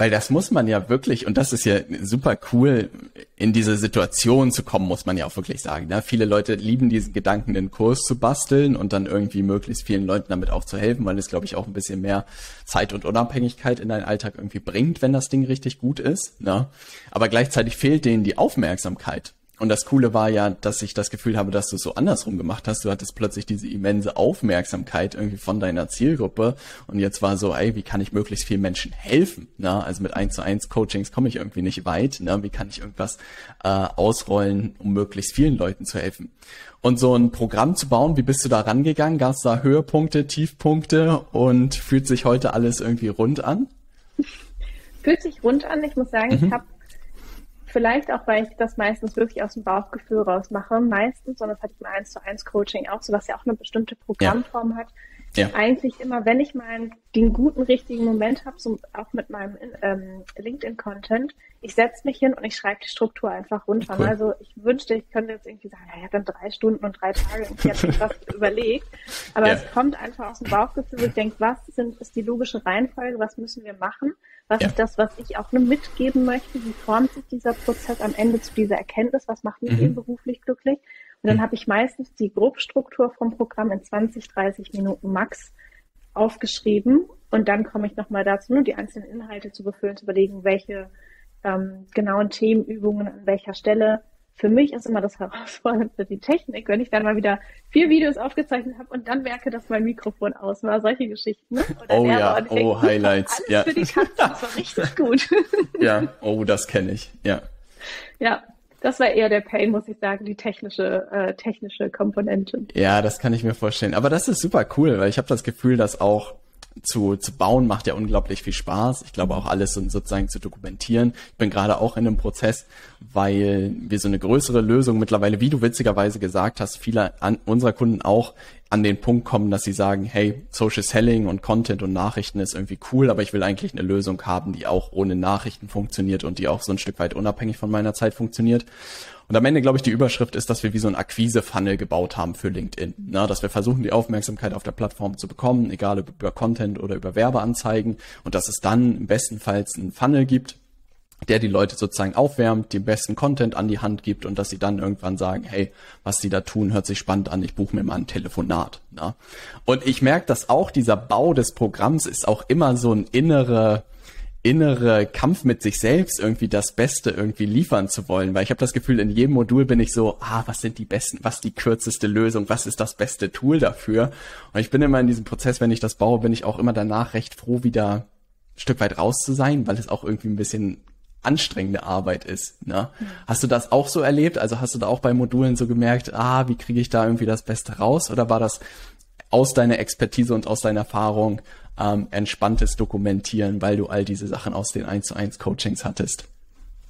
Weil das muss man ja wirklich, und das ist ja super cool, in diese Situation zu kommen, muss man ja auch wirklich sagen. Ne? Viele Leute lieben diesen Gedanken, den Kurs zu basteln und dann irgendwie möglichst vielen Leuten damit auch zu helfen, weil es, glaube ich, auch ein bisschen mehr Zeit und Unabhängigkeit in deinen Alltag irgendwie bringt, wenn das Ding richtig gut ist. Ne? Aber gleichzeitig fehlt denen die Aufmerksamkeit. Und das Coole war ja, dass ich das Gefühl habe, dass du es so andersrum gemacht hast. Du hattest plötzlich diese immense Aufmerksamkeit irgendwie von deiner Zielgruppe. Und jetzt war so, ey, wie kann ich möglichst vielen Menschen helfen? Na, also mit eins zu eins Coachings komme ich irgendwie nicht weit. Ne? Wie kann ich irgendwas äh, ausrollen, um möglichst vielen Leuten zu helfen? Und so ein Programm zu bauen, wie bist du da rangegangen? Gab es da Höhepunkte, Tiefpunkte und fühlt sich heute alles irgendwie rund an? Fühlt sich rund an. Ich muss sagen, mhm. ich habe Vielleicht auch, weil ich das meistens wirklich aus dem Bauchgefühl raus mache. Meistens, sondern das hatte ich im 1 zu 1 Coaching auch, so was ja auch eine bestimmte Programmform ja. hat. Ja. Eigentlich immer, wenn ich mal den guten, richtigen Moment habe, so auch mit meinem ähm, LinkedIn-Content, ich setze mich hin und ich schreibe die Struktur einfach runter. Cool. Also ich wünschte, ich könnte jetzt irgendwie sagen, ja, ich habe dann drei Stunden und drei Tage und ich habe was <laughs> überlegt. Aber ja. es kommt einfach aus dem Bauchgefühl, ich denke, was sind, ist die logische Reihenfolge, was müssen wir machen? Was ja. ist das, was ich auch nur mitgeben möchte? Wie formt sich dieser Prozess am Ende zu dieser Erkenntnis? Was macht mich mhm. eben beruflich glücklich? Und dann mhm. habe ich meistens die Grobstruktur vom Programm in 20, 30 Minuten max aufgeschrieben. Und dann komme ich nochmal dazu, nur die einzelnen Inhalte zu befüllen, zu überlegen, welche ähm, genauen Themenübungen an welcher Stelle für mich ist immer das Herausfordernde die Technik, wenn ich dann mal wieder vier Videos aufgezeichnet habe und dann merke, dass mein Mikrofon aus war, solche Geschichten. Ne? oh ja, oh denke, Highlights. Alles ja. für die Katze, das war richtig gut. <laughs> ja, oh, das kenne ich, ja. Ja, das war eher der Pain, muss ich sagen, die technische, äh, technische Komponente. Ja, das kann ich mir vorstellen. Aber das ist super cool, weil ich habe das Gefühl, dass auch zu, zu bauen macht ja unglaublich viel Spaß. Ich glaube auch alles sozusagen zu dokumentieren. Ich bin gerade auch in einem Prozess, weil wir so eine größere Lösung mittlerweile, wie du witzigerweise gesagt hast, viele an, unserer Kunden auch an den Punkt kommen, dass sie sagen, hey, Social Selling und Content und Nachrichten ist irgendwie cool, aber ich will eigentlich eine Lösung haben, die auch ohne Nachrichten funktioniert und die auch so ein Stück weit unabhängig von meiner Zeit funktioniert. Und am Ende, glaube ich, die Überschrift ist, dass wir wie so ein Akquise-Funnel gebaut haben für LinkedIn. Na, dass wir versuchen, die Aufmerksamkeit auf der Plattform zu bekommen, egal ob über Content oder über Werbeanzeigen. Und dass es dann im bestenfalls einen Funnel gibt, der die Leute sozusagen aufwärmt, den besten Content an die Hand gibt und dass sie dann irgendwann sagen, hey, was sie da tun, hört sich spannend an, ich buche mir mal ein Telefonat. Na? Und ich merke, dass auch dieser Bau des Programms ist auch immer so ein innere innere Kampf mit sich selbst irgendwie das Beste irgendwie liefern zu wollen, weil ich habe das Gefühl, in jedem Modul bin ich so, ah, was sind die besten, was die kürzeste Lösung, was ist das beste Tool dafür? Und ich bin immer in diesem Prozess, wenn ich das baue, bin ich auch immer danach recht froh, wieder ein Stück weit raus zu sein, weil es auch irgendwie ein bisschen anstrengende Arbeit ist. Ne? Mhm. Hast du das auch so erlebt? Also hast du da auch bei Modulen so gemerkt, ah, wie kriege ich da irgendwie das Beste raus? Oder war das aus deiner Expertise und aus deiner Erfahrung ähm, entspanntes Dokumentieren, weil du all diese Sachen aus den 1 zu 1 Coachings hattest?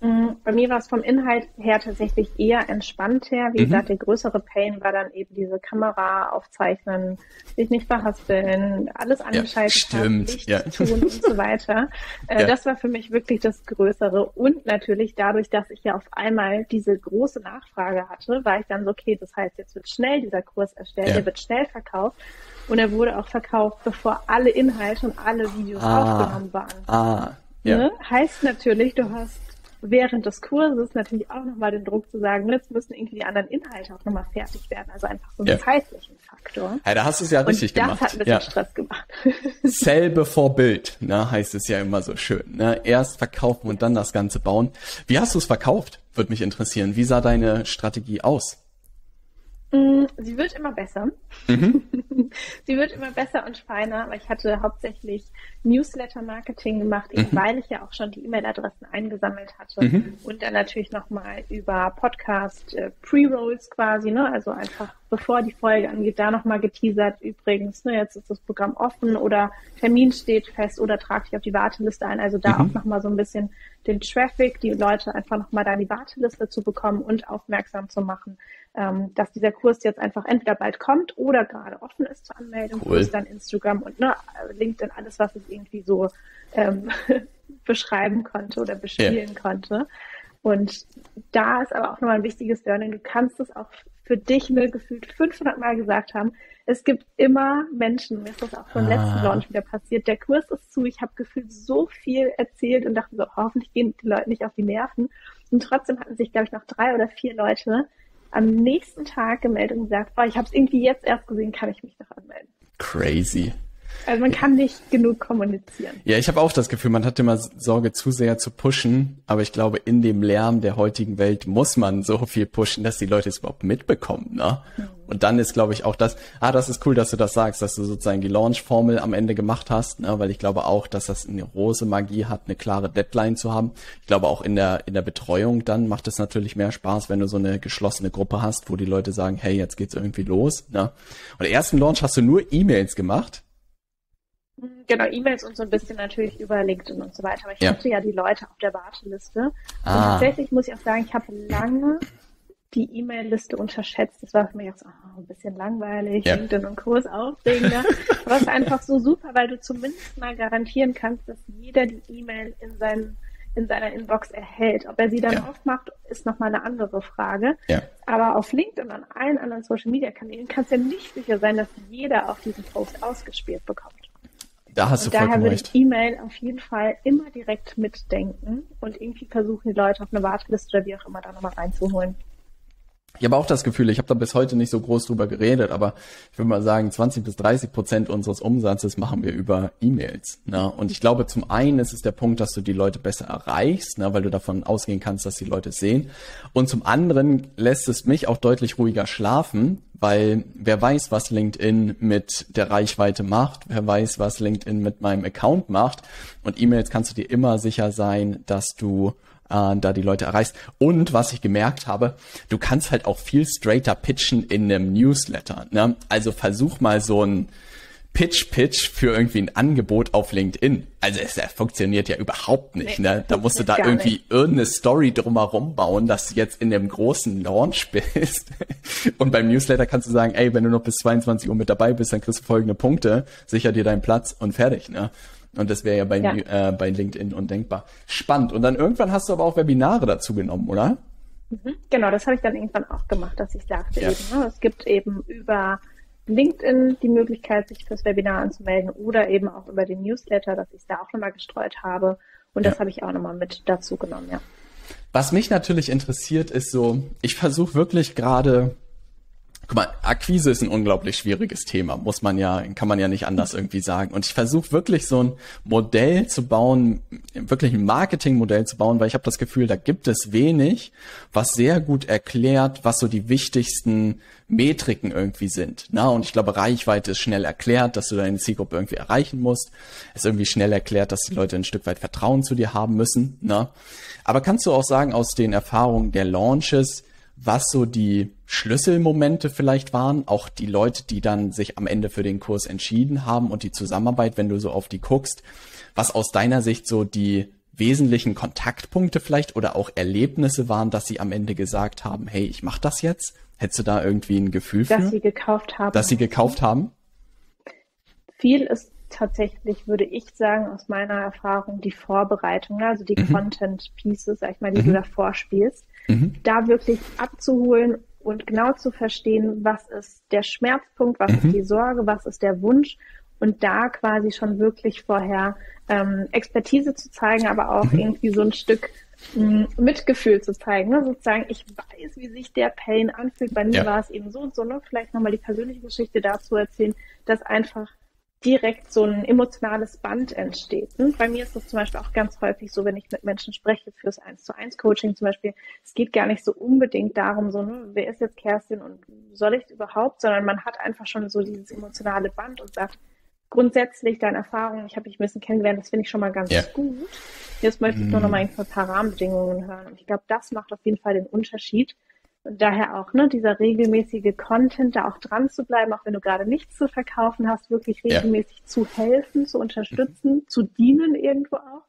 Mm, bei mir war es vom Inhalt her tatsächlich eher entspannt her. Wie mhm. gesagt, der größere Pain war dann eben diese Kamera aufzeichnen, sich nicht verhaspeln, alles angeschaltet ja, haben, Licht ja. tun und so <laughs> weiter. Äh, ja. Das war für mich wirklich das Größere. Und natürlich dadurch, dass ich ja auf einmal diese große Nachfrage hatte, war ich dann so, okay, das heißt, jetzt wird schnell dieser Kurs erstellt, der wird schnell verkauft. Und er wurde auch verkauft, bevor alle Inhalte und alle Videos ah, aufgenommen waren. Ah, ja. Ne? Heißt natürlich, du hast während des Kurses natürlich auch nochmal den Druck zu sagen, jetzt müssen irgendwie die anderen Inhalte auch nochmal fertig werden. Also einfach so einen ja. zeitlichen Faktor. Ja, da hast du es ja richtig das gemacht. Das hat ein bisschen ja. Stress gemacht. <laughs> Sell before build, ne, heißt es ja immer so schön. Ne? Erst verkaufen und dann das Ganze bauen. Wie hast du es verkauft? Würde mich interessieren. Wie sah deine Strategie aus? Mm, sie wird immer besser. Mhm. <laughs> Sie wird immer besser und feiner, weil ich hatte hauptsächlich Newsletter-Marketing gemacht, eben mhm. weil ich ja auch schon die E-Mail-Adressen eingesammelt hatte mhm. und dann natürlich nochmal über Podcast äh, Pre-Rolls quasi, ne, also einfach bevor die Folge angeht, da nochmal geteasert. Übrigens, ne, jetzt ist das Programm offen oder Termin steht fest oder trag dich auf die Warteliste ein. Also da mhm. auch nochmal so ein bisschen den Traffic, die Leute einfach nochmal da in die Warteliste zu bekommen und aufmerksam zu machen ähm, dass dieser Kurs jetzt einfach entweder bald kommt oder gerade offen ist zur Anmeldung. Cool. Kurs dann Instagram und ne, LinkedIn, alles, was ich irgendwie so ähm, <laughs> beschreiben konnte oder bespielen ja. konnte. Und da ist aber auch nochmal ein wichtiges Learning. Du kannst es auch für dich mir gefühlt 500 Mal gesagt haben. Es gibt immer Menschen, mir ist das auch beim ah. letzten Launch wieder passiert. Der Kurs ist zu, ich habe gefühlt so viel erzählt und dachte so, hoffentlich gehen die Leute nicht auf die Nerven. Und trotzdem hatten sich, glaube ich, noch drei oder vier Leute am nächsten Tag gemeldet und gesagt, oh, ich habe es irgendwie jetzt erst gesehen, kann ich mich noch anmelden. Crazy. Also man kann nicht genug kommunizieren. Ja, ich habe auch das Gefühl, man hat immer Sorge, zu sehr zu pushen, aber ich glaube, in dem Lärm der heutigen Welt muss man so viel pushen, dass die Leute es überhaupt mitbekommen. Ne? Mhm. Und dann ist, glaube ich, auch das, ah, das ist cool, dass du das sagst, dass du sozusagen die Launch-Formel am Ende gemacht hast, ne? weil ich glaube auch, dass das eine große Magie hat, eine klare Deadline zu haben. Ich glaube auch in der, in der Betreuung dann macht es natürlich mehr Spaß, wenn du so eine geschlossene Gruppe hast, wo die Leute sagen, hey, jetzt geht's irgendwie los. Ne? Und im ersten Launch hast du nur E-Mails gemacht Genau, E-Mails und so ein bisschen natürlich über LinkedIn und so weiter. Aber ich ja. hatte ja die Leute auf der Warteliste. Ah. Und tatsächlich muss ich auch sagen, ich habe lange die E-Mail-Liste unterschätzt. Das war für mich auch so oh, ein bisschen langweilig, ja. LinkedIn und Kurs aufregender. Aber es ist einfach so super, weil du zumindest mal garantieren kannst, dass jeder die E-Mail in seinen in seiner Inbox erhält. Ob er sie dann ja. aufmacht, ist nochmal eine andere Frage. Ja. Aber auf LinkedIn und an allen anderen Social Media Kanälen kannst du ja nicht sicher sein, dass jeder auf diesen Post ausgespielt bekommt. Da hast und du daher würde ich E-Mail auf jeden Fall immer direkt mitdenken und irgendwie versuchen, die Leute auf eine Warteliste oder wie auch immer da nochmal reinzuholen. Ich habe auch das Gefühl, ich habe da bis heute nicht so groß drüber geredet, aber ich würde mal sagen, 20 bis 30 Prozent unseres Umsatzes machen wir über E-Mails. Ne? Und ich glaube, zum einen ist es der Punkt, dass du die Leute besser erreichst, ne? weil du davon ausgehen kannst, dass die Leute sehen. Und zum anderen lässt es mich auch deutlich ruhiger schlafen, weil wer weiß, was LinkedIn mit der Reichweite macht, wer weiß, was LinkedIn mit meinem Account macht. Und E-Mails kannst du dir immer sicher sein, dass du äh, da die Leute erreichst. Und was ich gemerkt habe, du kannst halt auch viel straighter pitchen in einem Newsletter. Ne? Also versuch mal so ein Pitch-Pitch für irgendwie ein Angebot auf LinkedIn. Also es funktioniert ja überhaupt nicht. Nee, ne? Da musst du da irgendwie nicht. irgendeine Story drumherum bauen, dass du jetzt in dem großen Launch bist. <laughs> Und beim Newsletter kannst du sagen, ey, wenn du noch bis 22 Uhr mit dabei bist, dann kriegst du folgende Punkte, sicher dir deinen Platz und fertig. Ne? Und das wäre ja bei, ja. Äh, bei LinkedIn undenkbar. Spannend. Und dann irgendwann hast du aber auch Webinare dazu genommen, oder? Mhm. Genau, das habe ich dann irgendwann auch gemacht, dass ich sagte ja. eben, ne, es gibt eben über LinkedIn die Möglichkeit, sich fürs Webinar anzumelden oder eben auch über den Newsletter, dass ich es da auch nochmal gestreut habe. Und das ja. habe ich auch nochmal mit dazu genommen, ja. Was mich natürlich interessiert, ist so, ich versuche wirklich gerade guck mal, Akquise ist ein unglaublich schwieriges Thema, muss man ja, kann man ja nicht anders irgendwie sagen. Und ich versuche wirklich so ein Modell zu bauen, wirklich ein Marketingmodell zu bauen, weil ich habe das Gefühl, da gibt es wenig, was sehr gut erklärt, was so die wichtigsten Metriken irgendwie sind. Na, und ich glaube, Reichweite ist schnell erklärt, dass du deine Zielgruppe irgendwie erreichen musst. Ist irgendwie schnell erklärt, dass die Leute ein Stück weit Vertrauen zu dir haben müssen. Na, aber kannst du auch sagen aus den Erfahrungen der Launches, was so die Schlüsselmomente vielleicht waren, auch die Leute, die dann sich am Ende für den Kurs entschieden haben und die Zusammenarbeit, wenn du so auf die guckst, was aus deiner Sicht so die wesentlichen Kontaktpunkte vielleicht oder auch Erlebnisse waren, dass sie am Ende gesagt haben, hey, ich mach das jetzt? Hättest du da irgendwie ein Gefühl dass für? Dass sie gekauft haben. Dass sie gekauft haben? Viel ist tatsächlich, würde ich sagen, aus meiner Erfahrung die Vorbereitung, also die mhm. Content Pieces, sag ich mal, die mhm. du davor spielst mhm. da wirklich abzuholen und genau zu verstehen, was ist der Schmerzpunkt, was mhm. ist die Sorge, was ist der Wunsch und da quasi schon wirklich vorher ähm, Expertise zu zeigen, aber auch mhm. irgendwie so ein Stück mh, mm, Mitgefühl zu zeigen. Ne? Sozusagen, ich weiß, wie sich der Pain anfühlt. Bei mir ja. war es eben so und so. Ne? Vielleicht nochmal die persönliche Geschichte dazu erzählen, dass einfach direkt so ein emotionales Band entsteht. Und bei mir ist das zum Beispiel auch ganz häufig so, wenn ich mit Menschen spreche fürs 1 zu 1 Coaching zum Beispiel, es geht gar nicht so unbedingt darum, so, ne, wer ist jetzt Kerstin und soll ich überhaupt, sondern man hat einfach schon so dieses emotionale Band und sagt, grundsätzlich deine Erfahrungen, ich habe dich ein bisschen kennengelernt, das finde ich schon mal ganz ja. gut. Jetzt möchte ich nur noch mal ein paar Rahmenbedingungen hören. Und ich glaube, das macht auf jeden Fall den Unterschied. Und daher auch, ne, dieser regelmäßige Content, da auch dran zu bleiben, auch wenn du gerade nichts zu verkaufen hast, wirklich regelmäßig ja. zu helfen, zu unterstützen, mhm. zu dienen irgendwo auch.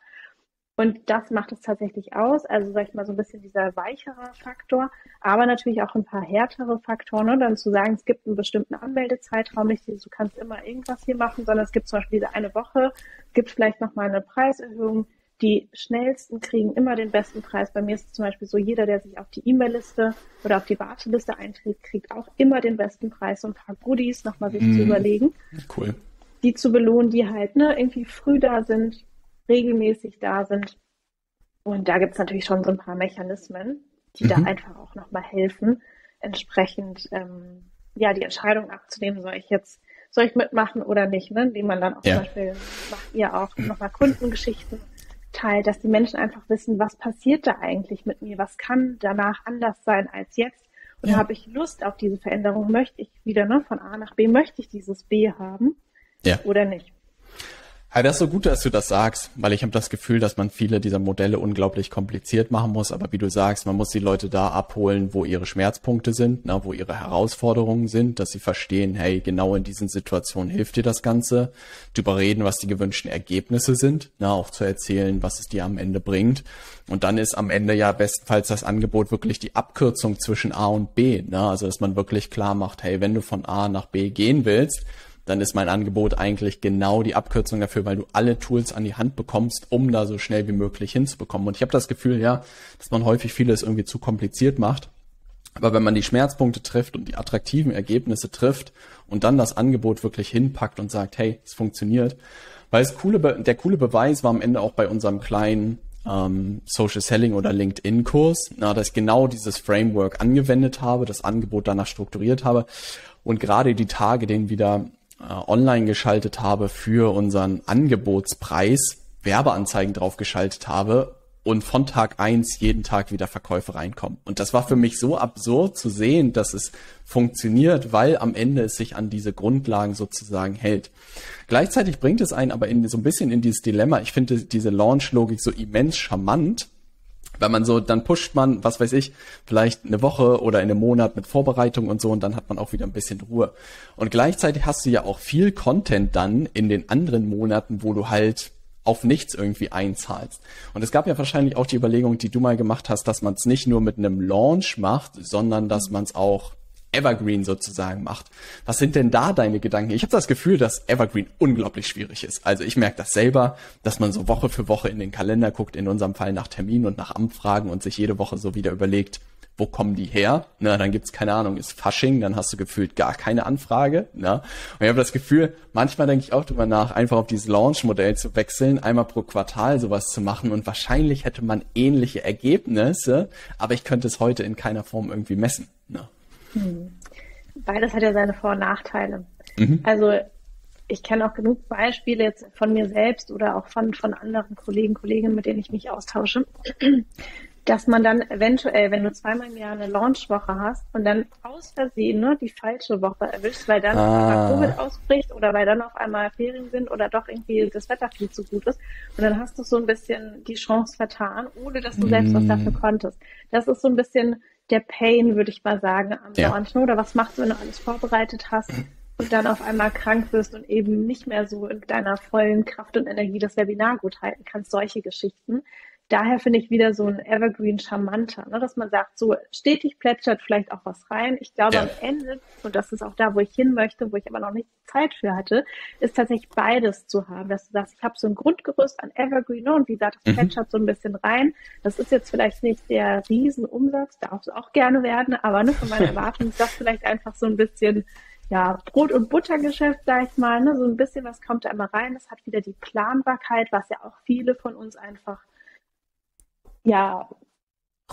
Und das macht es tatsächlich aus. Also sag ich mal so ein bisschen dieser weichere Faktor, aber natürlich auch ein paar härtere Faktoren. Ne? Dann zu sagen, es gibt einen bestimmten Anmeldezeitraum, nicht du kannst immer irgendwas hier machen, sondern es gibt zum Beispiel diese eine Woche, gibt vielleicht nochmal eine Preiserhöhung, die schnellsten kriegen immer den besten Preis. Bei mir ist es zum Beispiel so, jeder, der sich auf die E-Mail-Liste oder auf die Warteliste einträgt, kriegt auch immer den besten Preis und ein paar Goodies nochmal sich mm. zu überlegen. Cool. Die zu belohnen, die halt ne, irgendwie früh da sind, regelmäßig da sind. Und da gibt es natürlich schon so ein paar Mechanismen, die mhm. da einfach auch nochmal helfen, entsprechend ähm, ja die Entscheidung abzunehmen, soll ich jetzt soll ich mitmachen oder nicht, ne? Indem man dann auch ja. zum Beispiel macht ihr auch nochmal Kundengeschichten teilt, dass die Menschen einfach wissen, was passiert da eigentlich mit mir, was kann danach anders sein als jetzt. Und ja. habe ich Lust auf diese Veränderung, möchte ich wieder ne, von A nach B, möchte ich dieses B haben ja. oder nicht. Ja, das ist so gut, dass du das sagst, weil ich habe das Gefühl, dass man viele dieser Modelle unglaublich kompliziert machen muss. Aber wie du sagst, man muss die Leute da abholen, wo ihre Schmerzpunkte sind, ne, wo ihre Herausforderungen sind, dass sie verstehen, hey, genau in diesen Situationen hilft dir das Ganze. Drüber reden, was die gewünschten Ergebnisse sind, ne, auch zu erzählen, was es dir am Ende bringt. Und dann ist am Ende ja bestenfalls das Angebot wirklich die Abkürzung zwischen A und B. Ne? Also dass man wirklich klar macht, hey, wenn du von A nach B gehen willst, dann ist mein Angebot eigentlich genau die Abkürzung dafür, weil du alle Tools an die Hand bekommst, um da so schnell wie möglich hinzubekommen. Und ich habe das Gefühl, ja, dass man häufig vieles irgendwie zu kompliziert macht. Aber wenn man die Schmerzpunkte trifft und die attraktiven Ergebnisse trifft und dann das Angebot wirklich hinpackt und sagt, hey, es funktioniert, weil es coole, der coole Beweis war am Ende auch bei unserem kleinen ähm, Social Selling oder LinkedIn-Kurs, na, dass ich genau dieses Framework angewendet habe, das Angebot danach strukturiert habe und gerade die Tage, den wieder äh, online geschaltet habe für unseren Angebotspreis, Werbeanzeigen draufgeschaltet habe und von Tag eins jeden Tag wieder Verkäufe reinkommen. Und das war für mich so absurd zu sehen, dass es funktioniert, weil am Ende es sich an diese Grundlagen sozusagen hält. Gleichzeitig bringt es einen aber in, so ein bisschen in dieses Dilemma. Ich finde diese Launch-Logik so immens charmant, weil man so, dann pusht man, was weiß ich, vielleicht eine Woche oder in einem Monat mit Vorbereitung und so und dann hat man auch wieder ein bisschen Ruhe. Und gleichzeitig hast du ja auch viel Content dann in den anderen Monaten, wo du halt auf nichts irgendwie einzahlst. Und es gab ja wahrscheinlich auch die Überlegung, die du mal gemacht hast, dass man es nicht nur mit einem Launch macht, sondern dass man es auch Evergreen sozusagen macht. Was sind denn da deine Gedanken? Ich habe das Gefühl, dass Evergreen unglaublich schwierig ist. Also ich merke das selber, dass man so Woche für Woche in den Kalender guckt, in unserem Fall nach Termin und nach Anfragen und sich jede Woche so wieder überlegt, wo kommen die her? Na, dann gibt's keine Ahnung, ist Fasching, dann hast du gefühlt gar keine Anfrage. Na? Und ich habe das Gefühl, manchmal denke ich auch drüber nach, einfach auf dieses Launch-Modell zu wechseln, einmal pro Quartal sowas zu machen und wahrscheinlich hätte man ähnliche Ergebnisse, aber ich könnte es heute in keiner Form irgendwie messen. Na? Hm. Beides hat ja seine Vor- und Nachteile. Mhm. Also ich kenne auch genug Beispiele jetzt von mir selbst oder auch von, von anderen Kollegen, Kolleginnen, mit denen ich mich austausche, <clears throat> dass man dann eventuell, wenn du zweimal im Jahr eine Launchwoche hast und dann aus Versehen ne, die falsche Woche erwischst, weil dann ah. Covid ausbricht oder weil dann auf einmal Ferien sind oder doch irgendwie das Wetter viel zu gut ist und dann hast du so ein bisschen die Chance vertan, ohne dass du selbst was dafür mm. konntest. Das ist so ein bisschen der Pain, würde ich mal sagen, am ja. Launch. Ne? Oder was machst du, wenn du alles vorbereitet hast und dann auf einmal krank wirst und eben nicht mehr so in deiner vollen Kraft und Energie das Webinar gut halten kannst? Solche Geschichten daher finde ich wieder so ein Evergreen charmanter, ne? dass man sagt, so stetig plätschert vielleicht auch was rein. Ich glaube ja. am Ende, und das ist auch da, wo ich hin möchte, wo ich aber noch nicht Zeit für hatte, ist tatsächlich beides zu haben, dass du sagst, ich habe so ein Grundgerüst an Evergreen ne? und wie gesagt, das mhm. plätschert so ein bisschen rein. Das ist jetzt vielleicht nicht der Riesenumsatz, darf es auch gerne werden, aber ne, von meiner <laughs> Erwartung ist das vielleicht einfach so ein bisschen ja, Brot- und Buttergeschäft, sag ich mal, ne? so ein bisschen was kommt da immer rein. Das hat wieder die Planbarkeit, was ja auch viele von uns einfach ja,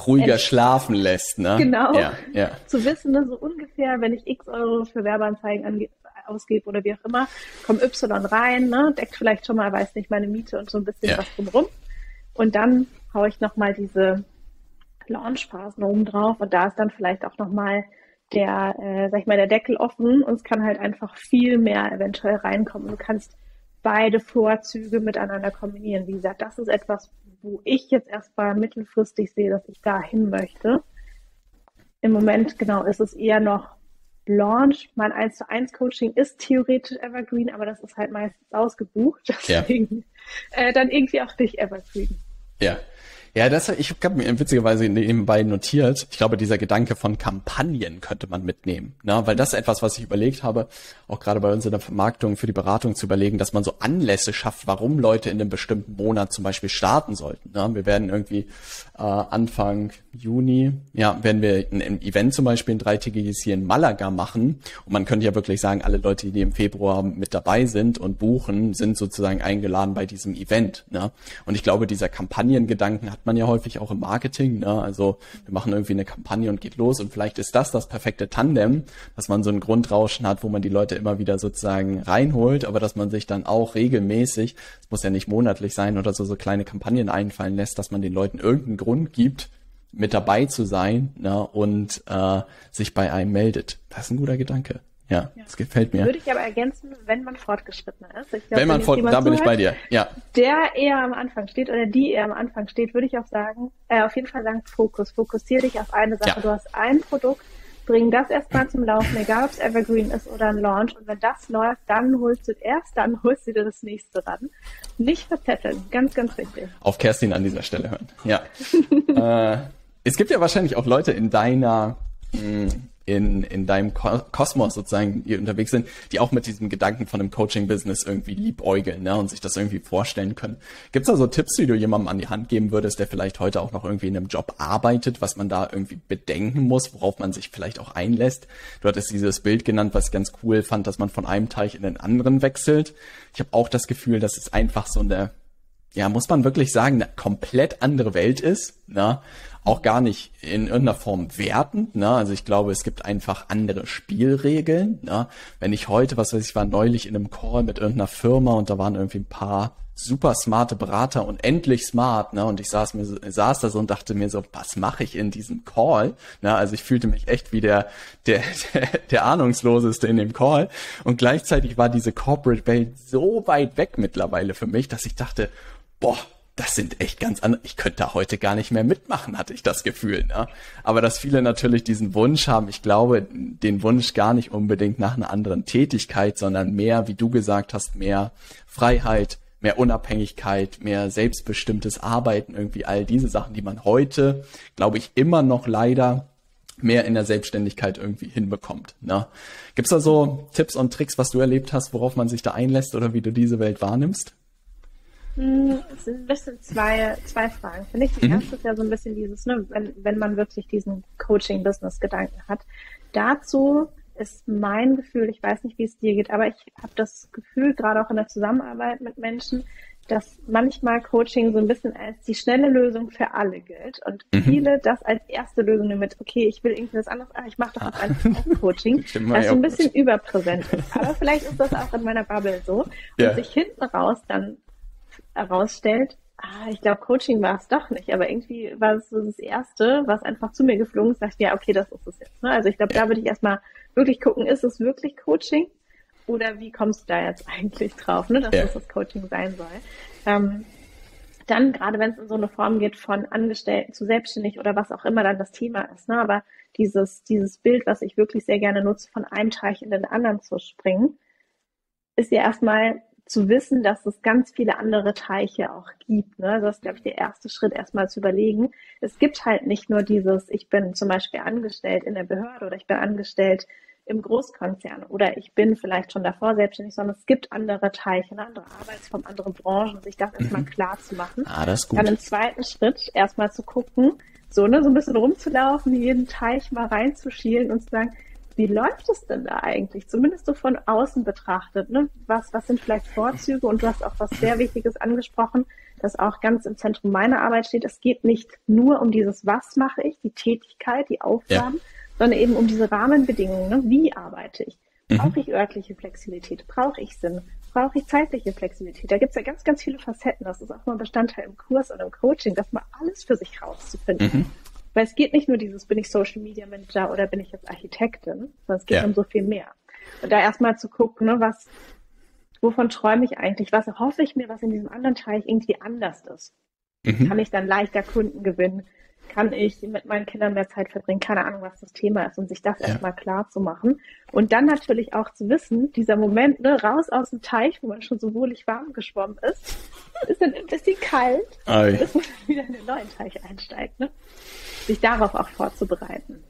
ruhiger schlafen lässt, ne? Genau. Ja, ja. Zu wissen, ne, so ungefähr, wenn ich x Euro für Werbeanzeigen ausgebe oder wie auch immer, kommt Y rein, ne, deckt vielleicht schon mal, weiß nicht, meine Miete und so ein bisschen ja. was drumherum. Und dann haue ich nochmal diese Launchphasen oben drauf und da ist dann vielleicht auch nochmal der, äh, sag ich mal, der Deckel offen und es kann halt einfach viel mehr eventuell reinkommen. Du kannst beide Vorzüge miteinander kombinieren. Wie gesagt, das ist etwas, wo ich jetzt erstmal mittelfristig sehe, dass ich da hin möchte. Im Moment, genau, ist es eher noch Launch. Mein 1 zu 1 Coaching ist theoretisch Evergreen, aber das ist halt meistens ausgebucht. <laughs> Deswegen ja. äh, dann irgendwie auch nicht Evergreen. Ja. Ja, das, ich habe mir witzigerweise nebenbei notiert. Ich glaube, dieser Gedanke von Kampagnen könnte man mitnehmen, ne? weil das ist etwas, was ich überlegt habe, auch gerade bei uns in der Vermarktung für die Beratung zu überlegen, dass man so Anlässe schafft, warum Leute in einem bestimmten Monat zum Beispiel starten sollten. Ne? Wir werden irgendwie äh, Anfang Juni, ja, werden wir ein, ein Event zum Beispiel ein dreitägiges hier in Malaga machen und man könnte ja wirklich sagen, alle Leute, die im Februar mit dabei sind und buchen, sind sozusagen eingeladen bei diesem Event. Ne? Und ich glaube, dieser Kampagnengedanken hat man ja häufig auch im Marketing. Ne? Also wir machen irgendwie eine Kampagne und geht los und vielleicht ist das das perfekte Tandem, dass man so ein Grundrauschen hat, wo man die Leute immer wieder sozusagen reinholt, aber dass man sich dann auch regelmäßig, es muss ja nicht monatlich sein oder so, so kleine Kampagnen einfallen lässt, dass man den Leuten irgendeinen Grund gibt, mit dabei zu sein ne, und äh, sich bei einem meldet. Das ist ein guter Gedanke. Ja, ja, das gefällt mir. Würde ich aber ergänzen, wenn man fortgeschrittener ist. Glaub, wenn man fort, da bin ich bei dir. Ja. Der eher am Anfang steht oder die eher am Anfang steht, würde ich auch sagen, äh, auf jeden Fall sagen Fokus. Fokussiere dich auf eine Sache. Ja. Du hast ein Produkt, bring das erstmal zum Laufen, egal ob es Evergreen ist oder ein Launch. Und wenn das läuft, dann holst du erst, dann <laughs> holst du dir das nächste ran. Nicht verzetteln. Ganz, ganz wichtig. Auf Kerstin an dieser Stelle hören. Ja. <laughs> äh, es gibt ja wahrscheinlich auch Leute in deiner mh, mm, in, in deinem Kosmos sozusagen die unterwegs sind, die auch mit diesem Gedanken von einem Coaching-Business irgendwie liebäugeln ne, und sich das irgendwie vorstellen können. Gibt es da so Tipps, die du jemandem an die Hand geben würdest, der vielleicht heute auch noch irgendwie in einem Job arbeitet, was man da irgendwie bedenken muss, worauf man sich vielleicht auch einlässt? Du hattest dieses Bild genannt, was ich ganz cool fand, dass man von einem Teich in den anderen wechselt. Ich habe auch das Gefühl, dass es einfach so eine ja, muss man wirklich sagen, eine komplett andere Welt ist. Ne? Auch gar nicht in irgendeiner Form wertend. Ne? Also ich glaube, es gibt einfach andere Spielregeln. Ne? Wenn ich heute, was weiß ich, war neulich in einem Call mit irgendeiner Firma und da waren irgendwie ein paar super smarte Berater und endlich smart, ne? Und ich saß mir saß da so und dachte mir so, was mache ich in diesem Call? Ne? Also ich fühlte mich echt wie der, der, der, der Ahnungsloseste in dem Call. Und gleichzeitig war diese Corporate Welt so weit weg mittlerweile für mich, dass ich dachte, boah, das sind echt ganz andere. Ich könnte da heute gar nicht mehr mitmachen, hatte ich das Gefühl. Ne? Aber dass viele natürlich diesen Wunsch haben, ich glaube, den Wunsch gar nicht unbedingt nach einer anderen Tätigkeit, sondern mehr, wie du gesagt hast, mehr Freiheit, mehr Unabhängigkeit, mehr selbstbestimmtes Arbeiten, irgendwie all diese Sachen, die man heute, glaube ich, immer noch leider mehr in der Selbstständigkeit irgendwie hinbekommt. Ne? Gibt da so Tipps und Tricks, was du erlebt hast, worauf man sich da einlässt oder wie du diese Welt wahrnimmst? Hm, es sind ein bisschen zwei, zwei Fragen. Finde ich, die mhm. erste ist ja so ein bisschen dieses, ne, wenn, wenn man wirklich diesen Coaching-Business-Gedanken hat. Dazu ist mein Gefühl, ich weiß nicht, wie es dir geht, aber ich habe das Gefühl, gerade auch in der Zusammenarbeit mit Menschen, dass manchmal Coaching so ein bisschen als die schnelle Lösung für alle gilt und mhm. viele das als erste Lösung nehmen mit, okay, ich will irgendwie was anderes, ah, ich mache doch jetzt einfach auch Coaching, <laughs> das so ein bisschen überpräsent ist. Aber vielleicht ist das auch in meiner Bubble so ja. und sich hinten raus dann herausstellt, ah, ich glaube, Coaching war es doch nicht, aber irgendwie war es so das Erste, was einfach zu mir geflogen ist, sagt, ja, okay, das ist es jetzt. Ne? Also ich glaube, da würde ich erstmal wirklich gucken, ist es wirklich Coaching? Oder wie kommst du da jetzt eigentlich drauf, ne, dass ja. das das Coaching sein soll? Ähm, dann, gerade wenn es in so eine Form geht von Angestellten zu selbstständig oder was auch immer dann das Thema ist, ne? aber dieses, dieses Bild, was ich wirklich sehr gerne nutze, von einem Teich in den anderen zu springen, ist ja erstmal zu wissen, dass es ganz viele andere Teiche auch gibt. Ne? Das ist, glaube ich, der erste Schritt, erstmal zu überlegen. Es gibt halt nicht nur dieses, ich bin zum Beispiel angestellt in der Behörde oder ich bin angestellt im Großkonzern oder ich bin vielleicht schon davor selbstständig, sondern es gibt andere Teiche, eine andere Arbeitsform, andere Branchen, sich das erstmal mhm. klar zu machen. Ah, das ist gut. Dann im zweiten Schritt erstmal zu gucken, so, ne, so ein bisschen rumzulaufen, jeden Teich mal reinzuschielen und zu sagen, wie läuft es denn da eigentlich? Zumindest so von außen betrachtet. Ne? Was, was sind vielleicht Vorzüge? Und du hast auch was sehr Wichtiges angesprochen, das auch ganz im Zentrum meiner Arbeit steht. Es geht nicht nur um dieses, was mache ich, die Tätigkeit, die Aufgaben, ja. sondern eben um diese Rahmenbedingungen. Ne? Wie arbeite ich? Mhm. Brauche ich örtliche Flexibilität? Brauche ich Sinn? Brauche ich zeitliche Flexibilität? Da gibt es ja ganz, ganz viele Facetten. Das ist auch mal Bestandteil im Kurs und im Coaching, das mal alles für sich rauszufinden. Mhm. Weil es geht nicht nur dieses, bin ich Social Media Manager oder bin ich jetzt Architektin, sondern es geht ja. um so viel mehr. Und da erstmal zu gucken, ne, was, wovon träume ich eigentlich, was erhoffe ich mir, was in diesem anderen Teil irgendwie anders ist. Mhm. Kann ich dann leichter Kunden gewinnen? Kann ich mit meinen Kindern mehr Zeit verbringen? Keine Ahnung, was das Thema ist und sich das ja. erstmal klar zu machen. Und dann natürlich auch zu wissen, dieser Moment, ne, raus aus dem Teich, wo man schon so wohlig warm geschwommen ist, <laughs> ist dann ein bisschen kalt, Ei. bis man <laughs> wieder in den neuen Teich einsteigt. Ne? sich darauf auch vorzubereiten.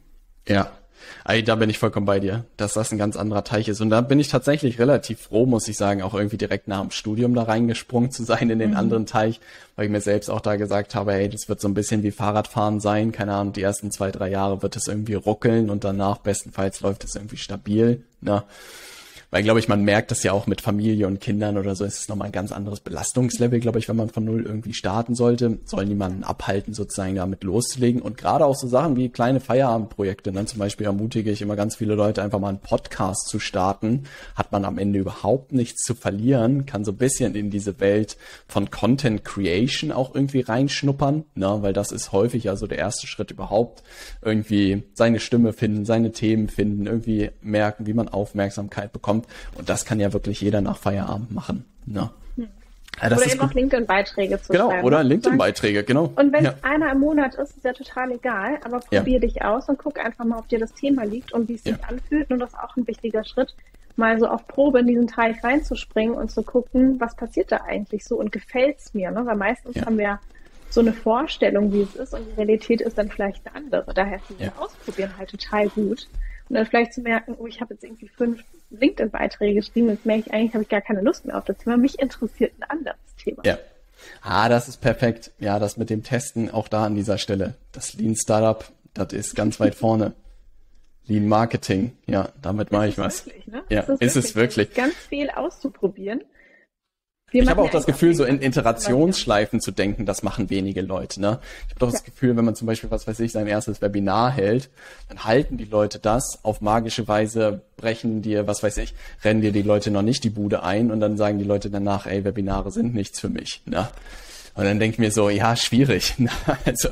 Ja. Ey, da bin ich vollkommen bei dir, dass das ein ganz anderer Teich ist. Und da bin ich tatsächlich relativ froh, muss ich sagen, auch irgendwie direkt nach dem Studium da reingesprungen zu sein in den mhm. anderen Teich, weil ich mir selbst auch da gesagt habe, hey, das wird so ein bisschen wie Fahrradfahren sein. Keine Ahnung, die ersten zwei, drei Jahre wird es irgendwie ruckeln und danach bestenfalls läuft es irgendwie stabil. Ne? Weil, glaube ich, man merkt das ja auch mit Familie und Kindern oder so, ist es nochmal ein ganz anderes Belastungslevel, glaube ich, wenn man von null irgendwie starten sollte. Soll niemanden abhalten, sozusagen damit loszulegen. Und gerade auch so Sachen wie kleine Feierabendprojekte. Dann ne? zum Beispiel ermutige ich immer ganz viele Leute, einfach mal einen Podcast zu starten. Hat man am Ende überhaupt nichts zu verlieren, kann so ein bisschen in diese Welt von Content Creation auch irgendwie reinschnuppern, ne? weil das ist häufig also der erste Schritt überhaupt. Irgendwie seine Stimme finden, seine Themen finden, irgendwie merken, wie man Aufmerksamkeit bekommt kommt. Und das kann ja wirklich jeder nach Feierabend machen. Ne? Hm. Ja, oder eben auch LinkedIn-Beiträge zu genau, schreiben. Genau, oder LinkedIn-Beiträge, genau. Und wenn ja. es einer im Monat ist, ist ja total egal, aber probier ja. dich aus und guck einfach mal, ob dir das Thema liegt und wie es sich anfühlt. Und das ist auch ein wichtiger Schritt, mal so auf Probe in diesen Teich reinzuspringen und zu gucken, was passiert da eigentlich so und gefällt es mir. Ne? Weil meistens haben wir so eine Vorstellung, wie es ist und die Realität ist dann vielleicht eine andere. Daher ist dieses Ausprobieren halt total gut. Und dann vielleicht zu merken, oh, ich habe jetzt irgendwie fünf LinkedIn-Beiträge geschrieben, jetzt merke ich eigentlich, habe ich gar keine Lust mehr auf das Thema. Mich interessiert ein anderes Thema. Ja. Ah, das ist perfekt. Ja, das mit dem Testen auch da an dieser Stelle. Das Lean Startup, das ist ganz weit <laughs> vorne. Lean Marketing, ja, damit mache ich was. Wirklich, ne? Ja, ist, ist es wirklich. Ganz viel auszuprobieren Wir ich habe auch das Gefühl, so in Iterationsschleifen zu denken, das machen wenige Leute. Ne? Ich habe doch das Gefühl, wenn man zum Beispiel, was weiß ich, sein erstes Webinar hält, dann halten die Leute das. Auf magische Weise brechen dir, was weiß ich, rennen dir die Leute noch nicht die Bude ein und dann sagen die Leute danach, ey, Webinare sind nichts für mich. Ne? Und dann denke ich mir so, ja, schwierig. <laughs> Also,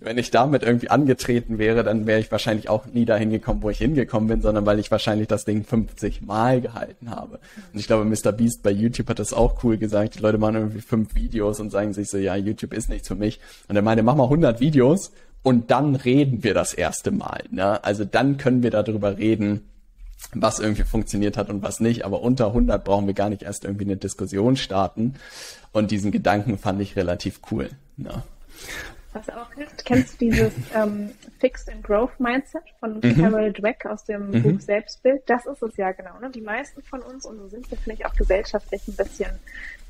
wenn ich damit irgendwie angetreten wäre, dann wäre ich wahrscheinlich auch nie dahin gekommen, wo ich hingekommen bin, sondern weil ich wahrscheinlich das Ding 50 Mal gehalten habe. Und ich glaube, Mr. Beast bei YouTube hat das auch cool gesagt. Die Leute machen irgendwie fünf Videos und sagen sich so, ja, YouTube ist nichts für mich. Und er meinte, mach mal 100 Videos und dann reden wir das erste Mal. Ne? Also dann können wir darüber reden, was irgendwie funktioniert hat und was nicht. Aber unter 100 brauchen wir gar nicht erst irgendwie eine Diskussion starten. Und diesen Gedanken fand ich relativ cool. Ja. Was auch hilft, kennst du dieses <laughs> ähm, Fixed and Growth Mindset von mhm. Carol Dweck aus dem mhm. Buch Selbstbild? Das ist es ja genau. Ne? Die meisten von uns, und so sind wir vielleicht auch gesellschaftlich ein bisschen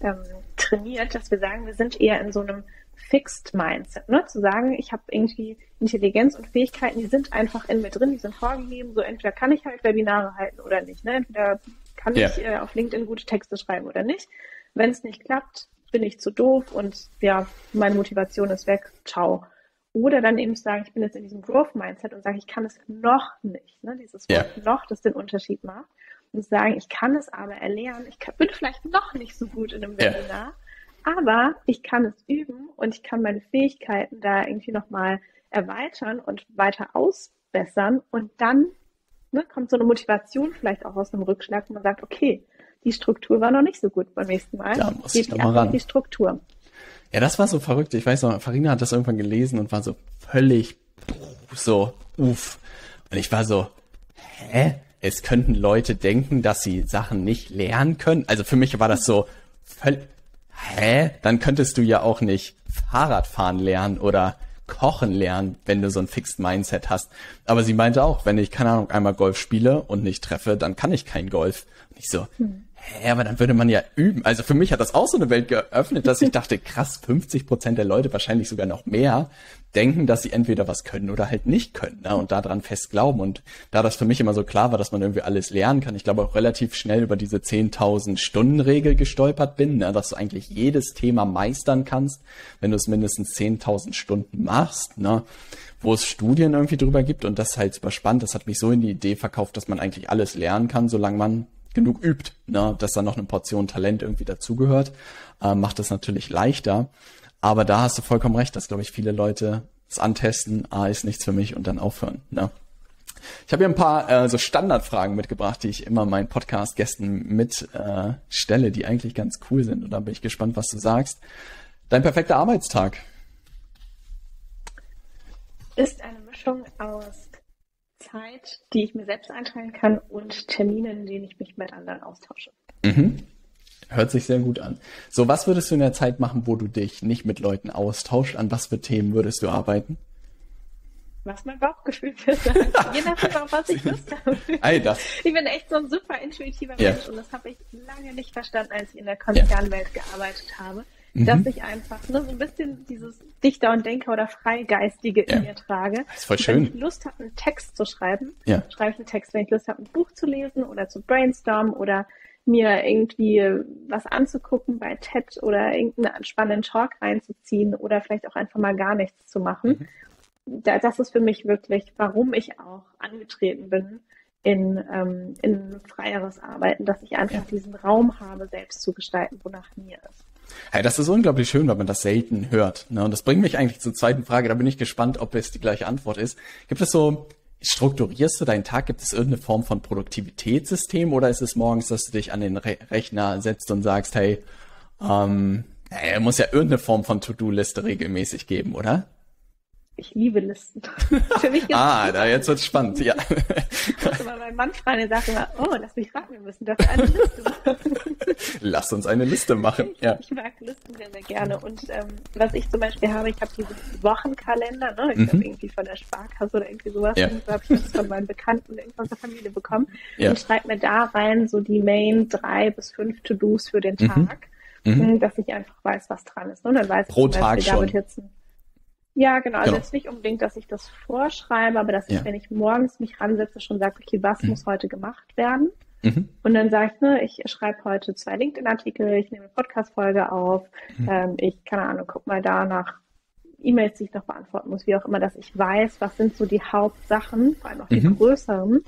ähm, trainiert, dass wir sagen, wir sind eher in so einem Fixed Mindset. Ne? Zu sagen, ich habe irgendwie Intelligenz und Fähigkeiten, die sind einfach in mir drin, die sind vorgegeben. So entweder kann ich halt Webinare halten oder nicht. Ne? Entweder kann ja. ich äh, auf LinkedIn gute Texte schreiben oder nicht. Wenn es nicht klappt, bin ich zu doof und ja, meine Motivation ist weg. Ciao. Oder dann eben sagen, ich bin jetzt in diesem Growth Mindset und sage, ich kann es noch nicht. Ne? Dieses Wort ja. noch, das den Unterschied macht. Und sagen, ich kann es aber erlernen. Ich kann, bin vielleicht noch nicht so gut in einem ja. Webinar, aber ich kann es üben und ich kann meine Fähigkeiten da irgendwie nochmal erweitern und weiter ausbessern. Und dann ne, kommt so eine Motivation vielleicht auch aus einem Rückschlag, wo man sagt, okay, die Struktur war noch nicht so gut beim nächsten Mal. Da muss ich mal ran. Die Struktur. Ja, das war so verrückt. Ich weiß noch, Farina hat das irgendwann gelesen und war so völlig so, uff. Und ich war so, hä? Es könnten Leute denken, dass sie Sachen nicht lernen können. Also für mich war das so völlig, hä? Dann könntest du ja auch nicht Fahrradfahren lernen oder Kochen lernen, wenn du so ein Fixed Mindset hast. Aber sie meinte auch, wenn ich, keine Ahnung, einmal Golf spiele und nicht treffe, dann kann ich kein Golf. Und ich so, hm hä, aber dann würde man ja üben. Also für mich hat das auch so eine Welt geöffnet, dass ich dachte, krass, 50 Prozent der Leute, wahrscheinlich sogar noch mehr, denken, dass sie entweder was können oder halt nicht können ne? und daran fest glauben. Und da das für mich immer so klar war, dass man irgendwie alles lernen kann, ich glaube auch relativ schnell über diese 10.000 Stunden Regel gestolpert bin, ne? dass du eigentlich jedes Thema meistern kannst, wenn du es mindestens 10.000 Stunden machst. Ne? wo es Studien irgendwie drüber gibt und das ist halt super spannend. Das hat mich so in die Idee verkauft, dass man eigentlich alles lernen kann, solange man genug übt, ne, dass da noch eine Portion Talent irgendwie dazugehört, äh, macht das natürlich leichter. Aber da hast du vollkommen recht, dass, glaube ich, viele Leute das antesten, ah, ist nichts für mich und dann aufhören. Ne? Ich habe hier ein paar äh, so Standardfragen mitgebracht, die ich immer meinen Podcast-Gästen mitstelle, äh, stelle, die eigentlich ganz cool sind. Und da bin ich gespannt, was du sagst. Dein perfekter Arbeitstag? Ist eine Mischung aus Zeit, die ich mir selbst einteilen kann und Termine, in denen ich mich mit anderen austausche. Mhm. Hört sich sehr gut an. So, was würdest du in der Zeit machen, wo du dich nicht mit Leuten austauschst? An was für Themen würdest du arbeiten? Was mein Bauchgefühl sagt. <laughs> Je nachdem, auf was ich Lust habe. Das. Ich bin echt so ein super intuitiver Mensch ja. und das habe ich lange nicht verstanden, als ich in der Konzernwelt ja. gearbeitet habe mhm. dass ich einfach ne, so ein bisschen dieses Dichter und Denker oder Freigeistige ja. in mir trage. Das ist voll schön. Wenn ich Lust habe, einen Text zu schreiben, ja. schreibe ich einen Text. Wenn ich Lust habe, ein Buch zu lesen oder zu brainstormen oder mir irgendwie was anzugucken bei TED oder irgendeinen spannenden Talk reinzuziehen oder vielleicht auch einfach mal gar nichts zu machen. Mhm. das ist für mich wirklich, warum ich auch angetreten bin in, ähm, in freieres Arbeiten, dass ich einfach ja. diesen Raum habe, selbst zu gestalten, wonach mir ist. Hey, das ist unglaublich schön, weil man das selten hört. Ne? Und das bringt mich eigentlich zur zweiten Frage. Da bin ich gespannt, ob es die gleiche Antwort ist. Gibt es so, strukturierst du deinen Tag? Gibt es irgendeine Form von Produktivitätssystem oder ist es morgens, dass du dich an den Re Rechner setzt und sagst, hey, ähm, er muss ja irgendeine Form von To-Do-Liste regelmäßig geben, oder? Ich liebe Listen. <laughs> Für mich ah, da jetzt wird's spannend, ja. Ich musste mal meinen Mann fragen, der sagte immer, oh, lass mich fragen, wir müssen dafür eine Liste machen. <laughs> Lass uns eine Liste machen, ja. Ich mag Listen sehr, sehr gerne. Und ähm, was ich zum Beispiel habe, ich habe diesen Wochenkalender, ne? Ich mhm. habe irgendwie von der Sparkasse oder irgendwie sowas, ja. und so habe ich das von meinen Bekannten irgendwas der Familie bekommen ja. und schreibe mir da rein so die Main drei bis fünf To-Dos für den mhm. Tag. Mhm. dass ich einfach weiß, was dran ist. Ne? Und dann weiß Pro ich, Tag Beispiel, schon. Jetzt ein, ja, genau. Also genau. jetzt nicht unbedingt, dass ich das vorschreibe, aber dass ja. ich, wenn ich morgens mich ransetze, schon sage, okay, was mhm. muss heute gemacht werden? Mhm. Und dann sage ich, ne, ich schreibe heute zwei LinkedIn-Artikel, ich nehme eine Podcast-Folge auf, mhm. ähm, ich, keine Ahnung, guck mal da nach E-Mails, die ich noch beantworten muss, wie auch immer, dass ich weiß, was sind so die Hauptsachen, vor allem auch die mhm. größeren,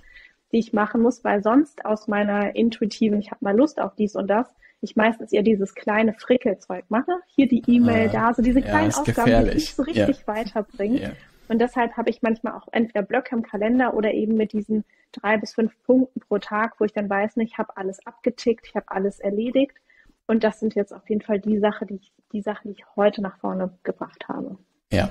die ich machen muss, weil sonst aus meiner intuitiven, ich habe mal Lust auf dies und das, ich meistens eher dieses kleine Frickelzeug mache. Hier die E-Mail, ah, da, so diese kleinen ja, Aufgaben, gefährlich. die nicht so richtig ja. weiterbringen. Ja. Und deshalb habe ich manchmal auch entweder Blöcke im Kalender oder eben mit diesen drei bis fünf Punkten pro Tag, wo ich dann weiß, ich habe alles abgetickt, ich habe alles erledigt. Und das sind jetzt auf jeden Fall die Sache, die ich, die Sachen, die ich heute nach vorne gebracht habe. Ja.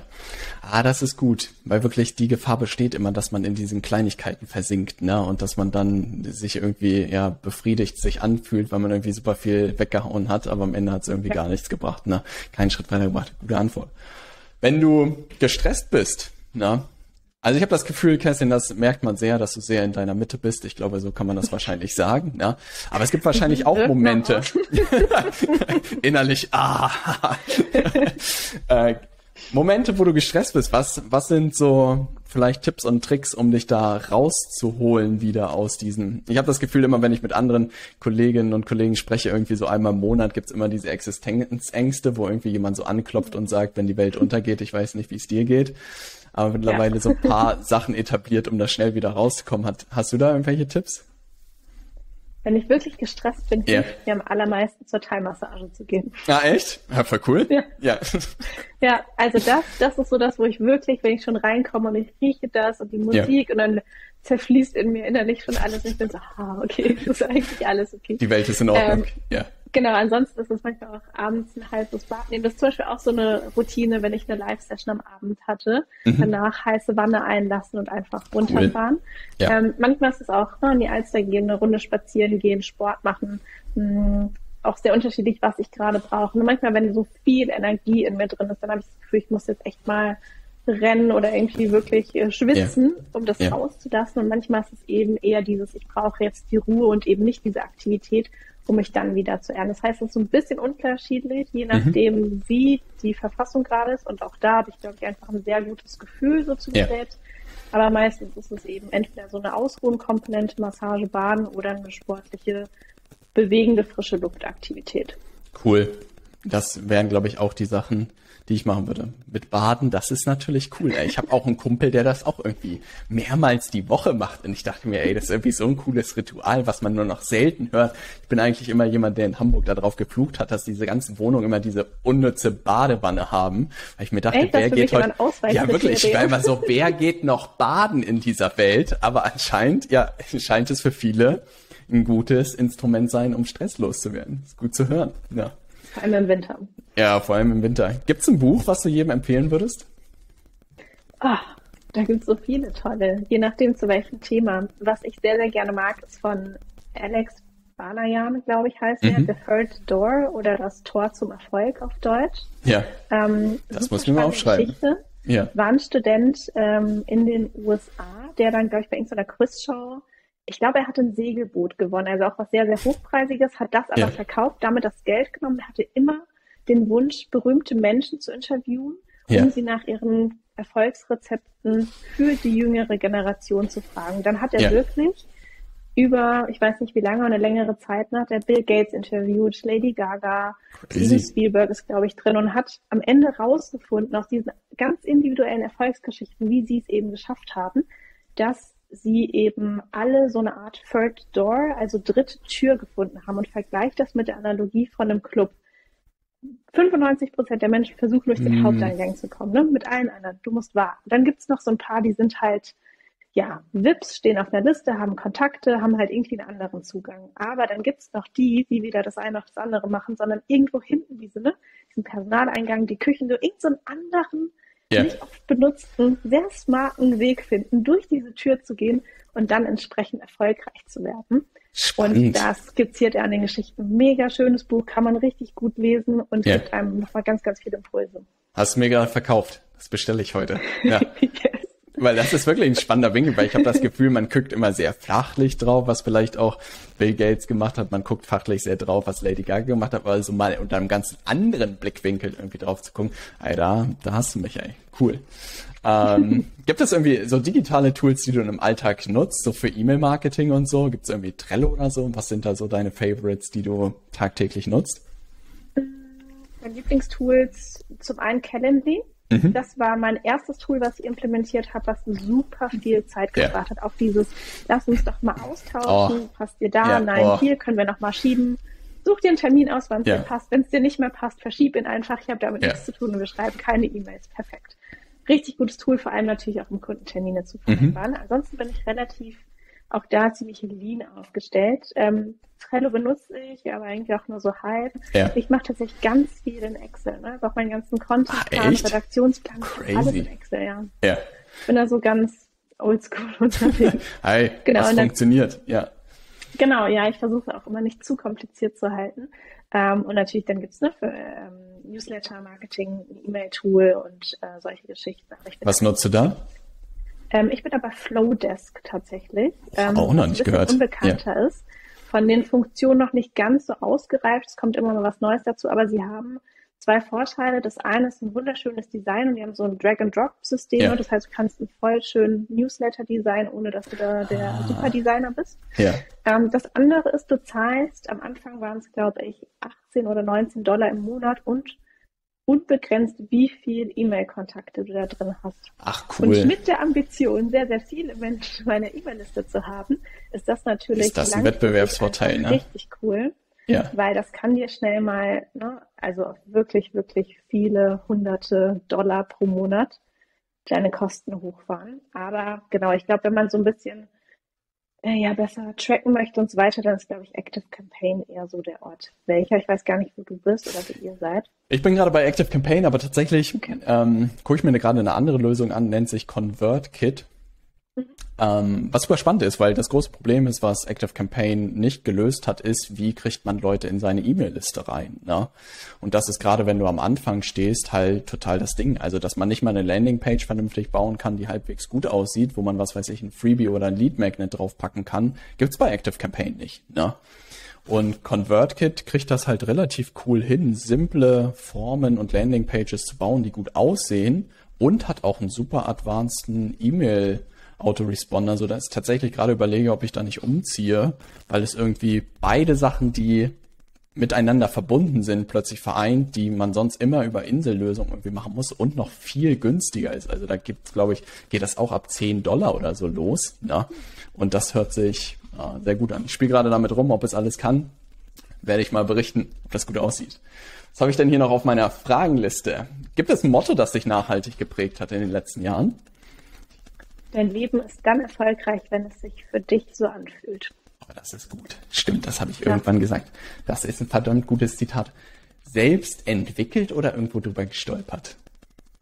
Ah, das ist gut, weil wirklich die Gefahr besteht immer, dass man in diesen Kleinigkeiten versinkt, ne? Und dass man dann sich irgendwie ja befriedigt sich anfühlt, weil man irgendwie super viel weggehauen hat, aber am Ende hat es irgendwie ja. gar nichts gebracht, ne? Keinen Schritt weiter gebracht. Gute Antwort. Wenn du gestresst bist, ne? Also ich habe das Gefühl, Kerstin, das merkt man sehr, dass du sehr in deiner Mitte bist. Ich glaube, so kann man das <laughs> wahrscheinlich sagen. Ja. Aber es gibt wahrscheinlich auch Momente <laughs> innerlich. Ah, <laughs> äh, Momente, wo du gestresst bist, was, was sind so vielleicht Tipps und Tricks, um dich da rauszuholen wieder aus diesen? Ich habe das Gefühl, immer wenn ich mit anderen Kolleginnen und Kollegen spreche, irgendwie so einmal im Monat gibt's immer diese Existenzängste, wo irgendwie jemand so anklopft und sagt, wenn die Welt untergeht, ich weiß nicht, wie es dir geht. Aber mittlerweile ja. so ein paar Sachen etabliert, um da schnell wieder rauszukommen. Hat, hast du da irgendwelche Tipps? Wenn ich wirklich gestresst bin, yeah. hilft mir am allermeisten zur Thai-Massage zu gehen. Ah, echt? Ja, voll cool. Ja. Ja, <laughs> ja also das, das ist so das, wo ich wirklich, wenn ich schon reinkomme und ich rieche das und die Musik ja. und dann zerfließt in mir innerlich schon alles und ich bin so, ah, okay, <laughs> das ist eigentlich alles okay. Die Welt ist in Ordnung, ähm, ja. Genau, ansonsten ist es manchmal auch abends ein heißes Bad nehmen. Das ist zum Beispiel auch so eine Routine, wenn ich eine Live-Session am Abend hatte. Mhm. Danach heiße Wanne einlassen und einfach runterfahren. Cool. Ja. Ähm, manchmal ist es auch ne, in die Alster gehen, eine Runde spazieren gehen, Sport machen. Mh, hm, auch sehr unterschiedlich, was ich gerade brauche. Und manchmal, wenn so viel Energie in mir drin ist, dann habe ich das Gefühl, ich muss jetzt echt mal rennen oder irgendwie wirklich äh, schwitzen, ja. um das ja. rauszulassen. Und manchmal ist es eben eher dieses, ich brauche jetzt die Ruhe und eben nicht diese Aktivität um mich dann wieder zu ernten. Das heißt, es ist so ein bisschen unterschiedlich, je mhm. nachdem, mhm. wie die Verfassung gerade ist. Und auch da habe ich, glaube ich, einfach ein sehr gutes Gefühl so zu mir ja. selbst. Aber meistens ist es eben entweder so eine Ausruhenkomponente, Massage, Baden oder eine sportliche, bewegende, frische Luftaktivität. Cool. Das wären, glaube ich, auch die Sachen, die ich machen würde. Mit Baden, das ist natürlich cool. Ey. Ich habe auch einen Kumpel, der das auch irgendwie mehrmals die Woche macht. Und ich dachte mir, ey, das ist irgendwie so ein cooles Ritual, was man nur noch selten hört. Ich bin eigentlich immer jemand, der in Hamburg darauf geflucht hat, dass diese ganzen Wohnungen immer diese unnütze Badewanne haben. Weil ich mir dachte, Echt, wer geht heute... Ja, wirklich, weil man so, wer geht noch baden in dieser Welt? Aber anscheinend, ja, scheint es für viele ein gutes Instrument sein, um stresslos zu werden. Ist gut zu hören. Ja. Vor allem im Winter. Ja, vor allem im Winter. Gibt es ein Buch, was du jedem empfehlen würdest? Ah, da gibt es so viele tolle, je nachdem zu welchem Thema. Was ich sehr, sehr gerne mag, ist von Alex Balayan, glaube ich, heißt mhm. er, The Third Door oder das Tor zum Erfolg auf Deutsch. Ja. Ähm, das muss ich mir mal aufschreiben. Geschichte. Ja. War ein Student ähm, in den USA, der dann, glaube ich, bei irgendeiner Quizshow ich glaube, er hatte ein Segelboot gewonnen, also auch was sehr, sehr hochpreisiges, hat das aber ja. verkauft, damit das Geld genommen. Hatte immer den Wunsch, berühmte Menschen zu interviewen, um ja. sie nach ihren Erfolgsrezepten für die jüngere Generation zu fragen. Dann hat er ja. wirklich über, ich weiß nicht wie lange, eine längere Zeit nach der Bill Gates interviewt, Lady Gaga, Steven Spielberg ist, glaube ich, drin und hat am Ende rausgefunden, aus diesen ganz individuellen Erfolgsgeschichten, wie sie es eben geschafft haben, dass sie eben alle so eine Art Third Door, also dritte Tür gefunden haben und vergleicht das mit der Analogie von einem Club. 95 Prozent der Menschen versuchen durch den mm. Haupteingang zu kommen, ne? mit allen anderen. Du musst warten. Dann gibt's noch so ein paar, die sind halt, ja, VIPs, stehen auf einer Liste, haben Kontakte, haben halt irgendwie einen anderen Zugang. Aber dann gibt's noch die, die weder das eine noch das andere machen, sondern irgendwo hinten diese, ne, diesen Personaleingang, die Küchen, so irgend so einen anderen ja. nicht oft benutzten, sehr smarten Weg finden, durch diese Tür zu gehen und dann entsprechend erfolgreich zu werden. Spannend. Und das skizziert er an den Geschichten. Mega schönes Buch, kann man richtig gut lesen und ja. gibt einem nochmal ganz, ganz viele Impulse. Hast du mir gerade verkauft. Das bestelle ich heute. Ja. <laughs> yes. Weil das ist wirklich ein spannender Winkel, weil ich habe das Gefühl, man guckt immer sehr fachlich drauf, was vielleicht auch Bill Gates gemacht hat. Man guckt fachlich sehr drauf, was Lady Gaga gemacht hat, aber so mal unter einem ganz anderen Blickwinkel irgendwie drauf zu gucken. Ey, da, da hast du mich, ey. Cool. Ähm, gibt es irgendwie so digitale Tools, die du im Alltag nutzt, so für E-Mail-Marketing und so? Gibt es irgendwie Trello oder so? Was sind da so deine Favorites, die du tagtäglich nutzt? Meine Lieblingstools zum einen Calendly. Mhm. Das war mein erstes Tool, was ich implementiert habe, was super viel Zeit gebracht ja. hat. Auch dieses, lass uns doch mal austauschen, oh. passt dir da, ja. nein, oh. hier können wir noch mal schieben. Such dir einen Termin aus, wann es ja. dir passt. Wenn es dir nicht mehr passt, verschieb ihn einfach. Ich habe damit nichts zu tun und wir schreiben keine E-Mails. Perfekt. Richtig gutes Tool, vor allem natürlich auch um Kundentermine zu vereinbaren. Mhm. Ansonsten bin ich relativ auch da ziemlich lean aufgestellt. Ähm, Trello benutze ich, aber eigentlich auch nur so halb. Ja. Ich mache tatsächlich ganz viel in Excel. Ne? Also auch meinen ganzen Contentplan, Redaktionsplan, Crazy. alles in Excel, ja. ja. Bin da so ganz oldschool <laughs> unterwegs. Hi, genau, das funktioniert, ja. Genau, ja, ich versuche auch immer nicht zu kompliziert zu halten. Ähm, und natürlich dann gibt's ne, für ähm, Newsletter-Marketing ein E-Mail-Tool und äh, solche Geschichten. Was nutzt du da? Ähm, ich bin aber Flowdesk tatsächlich. Ähm, auch noch nicht gehört. unbekannter ja. ist. Von den Funktionen noch nicht ganz so ausgereift. Es kommt immer mal was Neues dazu, aber sie haben zwei Vorteile. Das eine ist ein wunderschönes Design und die haben so ein Drag-and-Drop-System. Ja. Das heißt, du kannst einen voll schönen Newsletter designen, ohne dass du da der ah. Superdesigner bist. Ja. Ähm, das andere ist, du zahlst, am Anfang waren es, glaube ich, 18 oder 19 Dollar im Monat und unbegrenzt, wie viel E-Mail-Kontakte du da drin hast. Ach cool. Und mit der Ambition, sehr, sehr viele Menschen meiner E-Mail-Liste zu haben, ist das natürlich ist das ein Wettbewerbsvorteil, ne? richtig cool. Ja. Weil das kann dir schnell mal, ne, also wirklich, wirklich viele hunderte Dollar pro Monat deine Kosten hochfahren. Aber genau, ich glaube, wenn man so ein bisschen äh, ja besser tracken möchte und so weiter, dann ist, glaube ich, Active Campaign eher so der Ort. Welcher? Ich weiß gar nicht, wo du bist oder wo ihr seid. Ich bin gerade bei Active Campaign, aber tatsächlich okay. ähm, gucke ich mir gerade eine andere Lösung an, nennt sich ConvertKit. Ähm, was super spannend ist, weil das große Problem ist, was Active Campaign nicht gelöst hat, ist, wie kriegt man Leute in seine E-Mail-Liste rein. Ne? Und das ist gerade, wenn du am Anfang stehst, halt total das Ding. Also, dass man nicht mal eine Landingpage vernünftig bauen kann, die halbwegs gut aussieht, wo man, was weiß ich, ein Freebie oder ein Lead Magnet draufpacken kann, gibt's bei Active Campaign nicht. Ne? Und ConvertKit kriegt das halt relativ cool hin, simple Formen und Landingpages zu bauen, die gut aussehen und hat auch einen super advanceden E-Mail Autoresponder, so dass ich tatsächlich gerade überlege, ob ich da nicht umziehe, weil es irgendwie beide Sachen, die miteinander verbunden sind, plötzlich vereint, die man sonst immer über Insellösungen irgendwie machen muss und noch viel günstiger ist. Also da gibt's, glaube ich, geht das auch ab 10 Dollar oder so los. Ne? Und das hört sich äh, sehr gut an. Ich spiele gerade damit rum, ob es alles kann. Werde ich mal berichten, ob das gut aussieht. Was habe ich denn hier noch auf meiner Fragenliste? Gibt es ein Motto, das dich nachhaltig geprägt hat in den letzten Jahren? Dein Leben ist dann erfolgreich, wenn es sich für dich so anfühlt. Oh, das ist gut. Stimmt, das habe ich ja. irgendwann gesagt. Das ist ein verdammt gutes Zitat. Selbst entwickelt oder irgendwo drüber gestolpert?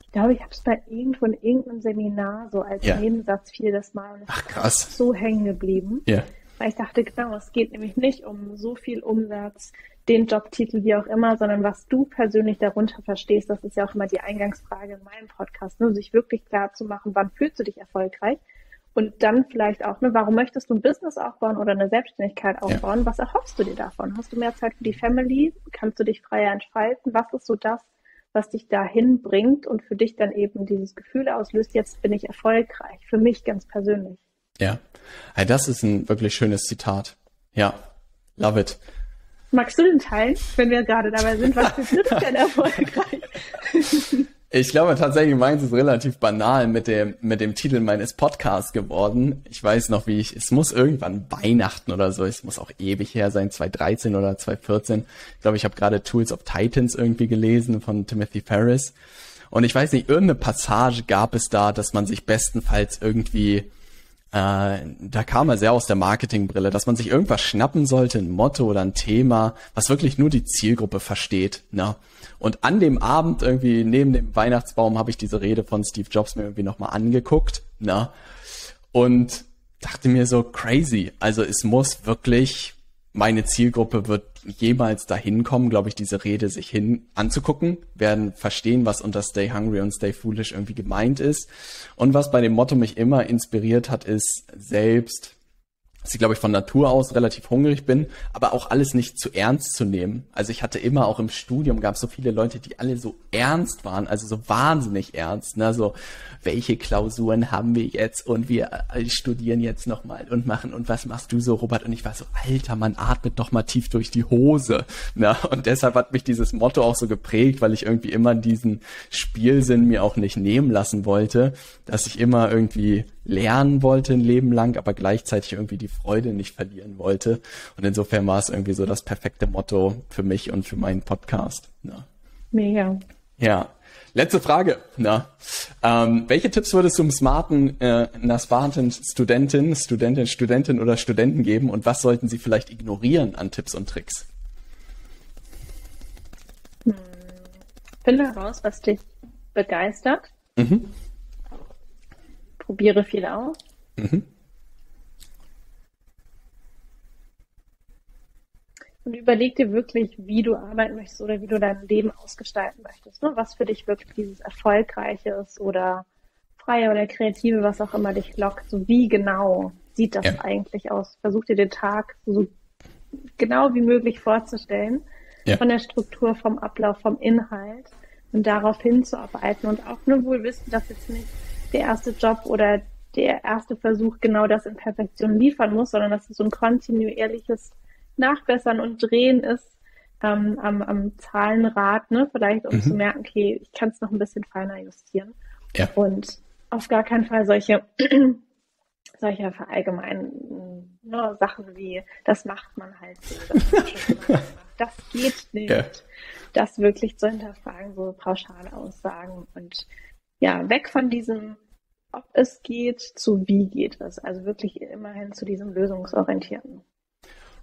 Ich glaube, ich habe es bei irgendwo in irgendeinem Seminar so als ja. Nebensatz viel das Mal und Ach, krass. so hängen geblieben. Ja. Weil ich dachte, genau, es geht nämlich nicht um so viel Umsatz, den Jobtitel, wie auch immer, sondern was du persönlich darunter verstehst. Das ist ja auch immer die Eingangsfrage in meinem Podcast, ne? sich wirklich klar zu machen, wann fühlst du dich erfolgreich? Und dann vielleicht auch, ne, warum möchtest du ein Business aufbauen oder eine Selbstständigkeit aufbauen? Ja. Was erhoffst du dir davon? Hast du mehr Zeit für die Family? Kannst du dich freier entfalten? Was ist so das, was dich dahin bringt und für dich dann eben dieses Gefühl auslöst, jetzt bin ich erfolgreich, für mich ganz persönlich. Ja, das ist ein wirklich schönes Zitat. Ja, love it. Magst du den teilen, wenn wir gerade dabei sind? Was ist denn erfolgreich? Ich glaube tatsächlich, meins ist relativ banal mit dem, mit dem Titel meines Podcasts geworden. Ich weiß noch, wie ich, es muss irgendwann Weihnachten oder so, es muss auch ewig her sein, 2013 oder 2014. Ich glaube, ich habe gerade Tools of Titans irgendwie gelesen von Timothy Ferris. Und ich weiß nicht, irgendeine Passage gab es da, dass man sich bestenfalls irgendwie äh, da kam er sehr aus der Marketingbrille, dass man sich irgendwas schnappen sollte, ein Motto oder ein Thema, was wirklich nur die Zielgruppe versteht. Ne? Und an dem Abend irgendwie neben dem Weihnachtsbaum habe ich diese Rede von Steve Jobs mir irgendwie nochmal angeguckt. Ne? Und dachte mir so crazy. Also es muss wirklich meine Zielgruppe wird jemals dahin kommen, glaube ich, diese Rede sich hin anzugucken, werden verstehen, was unter Stay Hungry und Stay Foolish irgendwie gemeint ist. Und was bei dem Motto mich immer inspiriert hat, ist selbst dass ich glaube ich von Natur aus relativ hungrig bin, aber auch alles nicht zu ernst zu nehmen. Also ich hatte immer auch im Studium gab es so viele Leute, die alle so ernst waren, also so wahnsinnig ernst, ne, so welche Klausuren haben wir jetzt und wir äh, studieren jetzt nochmal und machen und was machst du so, Robert? Und ich war so, alter, man atmet doch mal tief durch die Hose. Ne? Und deshalb hat mich dieses Motto auch so geprägt, weil ich irgendwie immer diesen Spielsinn mir auch nicht nehmen lassen wollte, dass ich immer irgendwie lernen wollte ein Leben lang, aber gleichzeitig irgendwie die Freude nicht verlieren wollte. Und insofern war es irgendwie so das perfekte Motto für mich und für meinen Podcast. Ne? Mega. Ja. Letzte Frage. Na, ähm, welche Tipps würdest du einem smarten, äh, einer smarten Studentin, Studentin, Studentin oder Studenten geben und was sollten sie vielleicht ignorieren an Tipps und Tricks? Hm. Finde heraus, was dich begeistert. Mhm. Probiere viel aus. Mhm. Und überleg dir wirklich, wie du arbeiten möchtest oder wie du dein Leben ausgestalten möchtest. Ne? Was für dich wirklich dieses Erfolgreiche ist oder freie oder kreative, was auch immer dich lockt. So wie genau sieht das ja. eigentlich aus? Versuch dir den Tag so genau wie möglich vorzustellen. Ja. Von der Struktur, vom Ablauf, vom Inhalt und darauf hinzuarbeiten und auch nur wohl wissen, dass jetzt nicht der erste Job oder der erste Versuch genau das in Perfektion liefern muss, sondern dass es so ein kontinuierliches Nachbessern und Drehen ist ähm, am, am Zahlenrad, ne? Vielleicht um mhm. zu merken, okay, ich kann es noch ein bisschen feiner justieren. Ja. Und auf gar keinen Fall solche <clears throat> solche verallgemeinten ne, Sachen wie, das macht man halt so, das, <laughs> das geht nicht. Ja. Das wirklich zu hinterfragen, so pauschale Aussagen und ja, weg von diesem, ob es geht, zu wie geht es. Also wirklich immerhin zu diesem lösungsorientierten.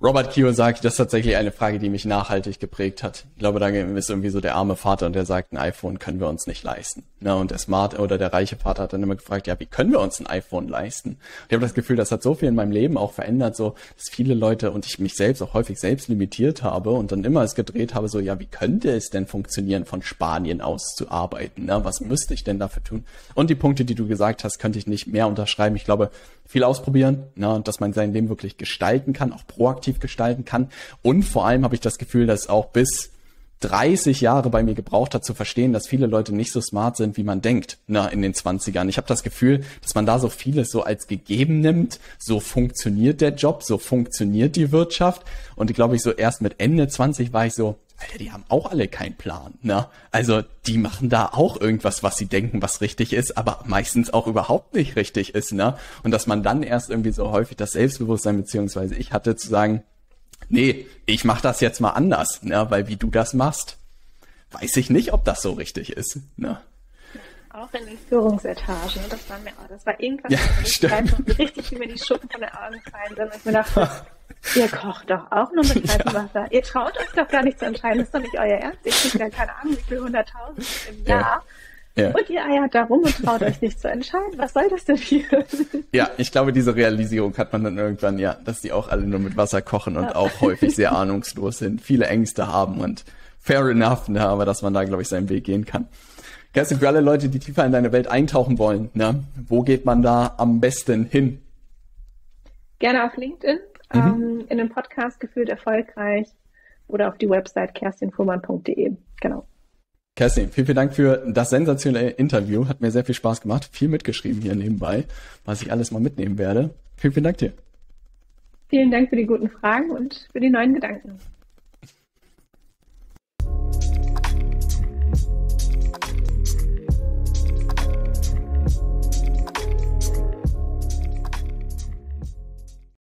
Robert Kiyosaki, das ist tatsächlich eine Frage, die mich nachhaltig geprägt hat. Ich glaube, da ist irgendwie so der arme Vater und der sagt, ein iPhone können wir uns nicht leisten. Na, und der smart oder der reiche Vater hat dann immer gefragt, ja, wie können wir uns ein iPhone leisten? Und ich habe das Gefühl, das hat so viel in meinem Leben auch verändert, so, dass viele Leute und ich mich selbst auch häufig selbst limitiert habe und dann immer es gedreht habe, so, ja, wie könnte es denn funktionieren, von Spanien aus zu arbeiten? Na, was müsste ich denn dafür tun? Und die Punkte, die du gesagt hast, könnte ich nicht mehr unterschreiben. Ich glaube, viel ausprobieren, na, dass man sein Leben wirklich gestalten kann, auch proaktiv aktiv gestalten kann. Und vor allem habe ich das Gefühl, dass auch bis 30 Jahre bei mir gebraucht hat zu verstehen, dass viele Leute nicht so smart sind, wie man denkt, na, in den 20ern. Ich habe das Gefühl, dass man da so vieles so als gegeben nimmt, so funktioniert der Job, so funktioniert die Wirtschaft. Und ich glaube, ich so erst mit Ende 20 war ich so, Alter, die haben auch alle keinen Plan, ne? Also, die machen da auch irgendwas, was sie denken, was richtig ist, aber meistens auch überhaupt nicht richtig ist, ne? Und dass man dann erst irgendwie so häufig das Selbstbewusstsein, beziehungsweise ich hatte zu sagen, nee, ich mach das jetzt mal anders, ne? Weil wie du das machst, weiß ich nicht, ob das so richtig ist, ne? Auch in den Führungsetagen, das war mir auch, das war irgendwas, ja, richtig, richtig wie mir die Schuppen von den Augen fallen. Und ich mir dachte, <laughs> Ihr kocht doch auch nur mit kaltem <laughs> ja. Wasser. Ihr traut euch doch gar nicht zu entscheiden. Das ist doch nicht euer Ernst. Ihr kriegt ja keine Ahnung, wie viel hunderttausend im Jahr. Ja. Ja. Und ihr eiert da rum und traut euch nicht zu entscheiden. Was soll das denn hier? Ja, ich glaube, diese Realisierung hat man dann irgendwann, ja, dass die auch alle nur mit Wasser kochen und ja. auch häufig sehr ahnungslos sind, viele Ängste haben und fair enough, ne, aber dass man da, glaube ich, seinen Weg gehen kann. Kerstin, für alle Leute, die tiefer in deine Welt eintauchen wollen, ne, wo geht man da am besten hin? Gerne auf LinkedIn mhm. ähm, in einem Podcast gefühlt erfolgreich oder auf die Website kerstinfuhrmann.de. Genau. Kerstin, vielen, vielen Dank für das sensationelle Interview. Hat mir sehr viel Spaß gemacht. Viel mitgeschrieben hier nebenbei, was ich alles mal mitnehmen werde. Vielen, vielen Dank dir. Vielen Dank für die guten Fragen und für die neuen Gedanken.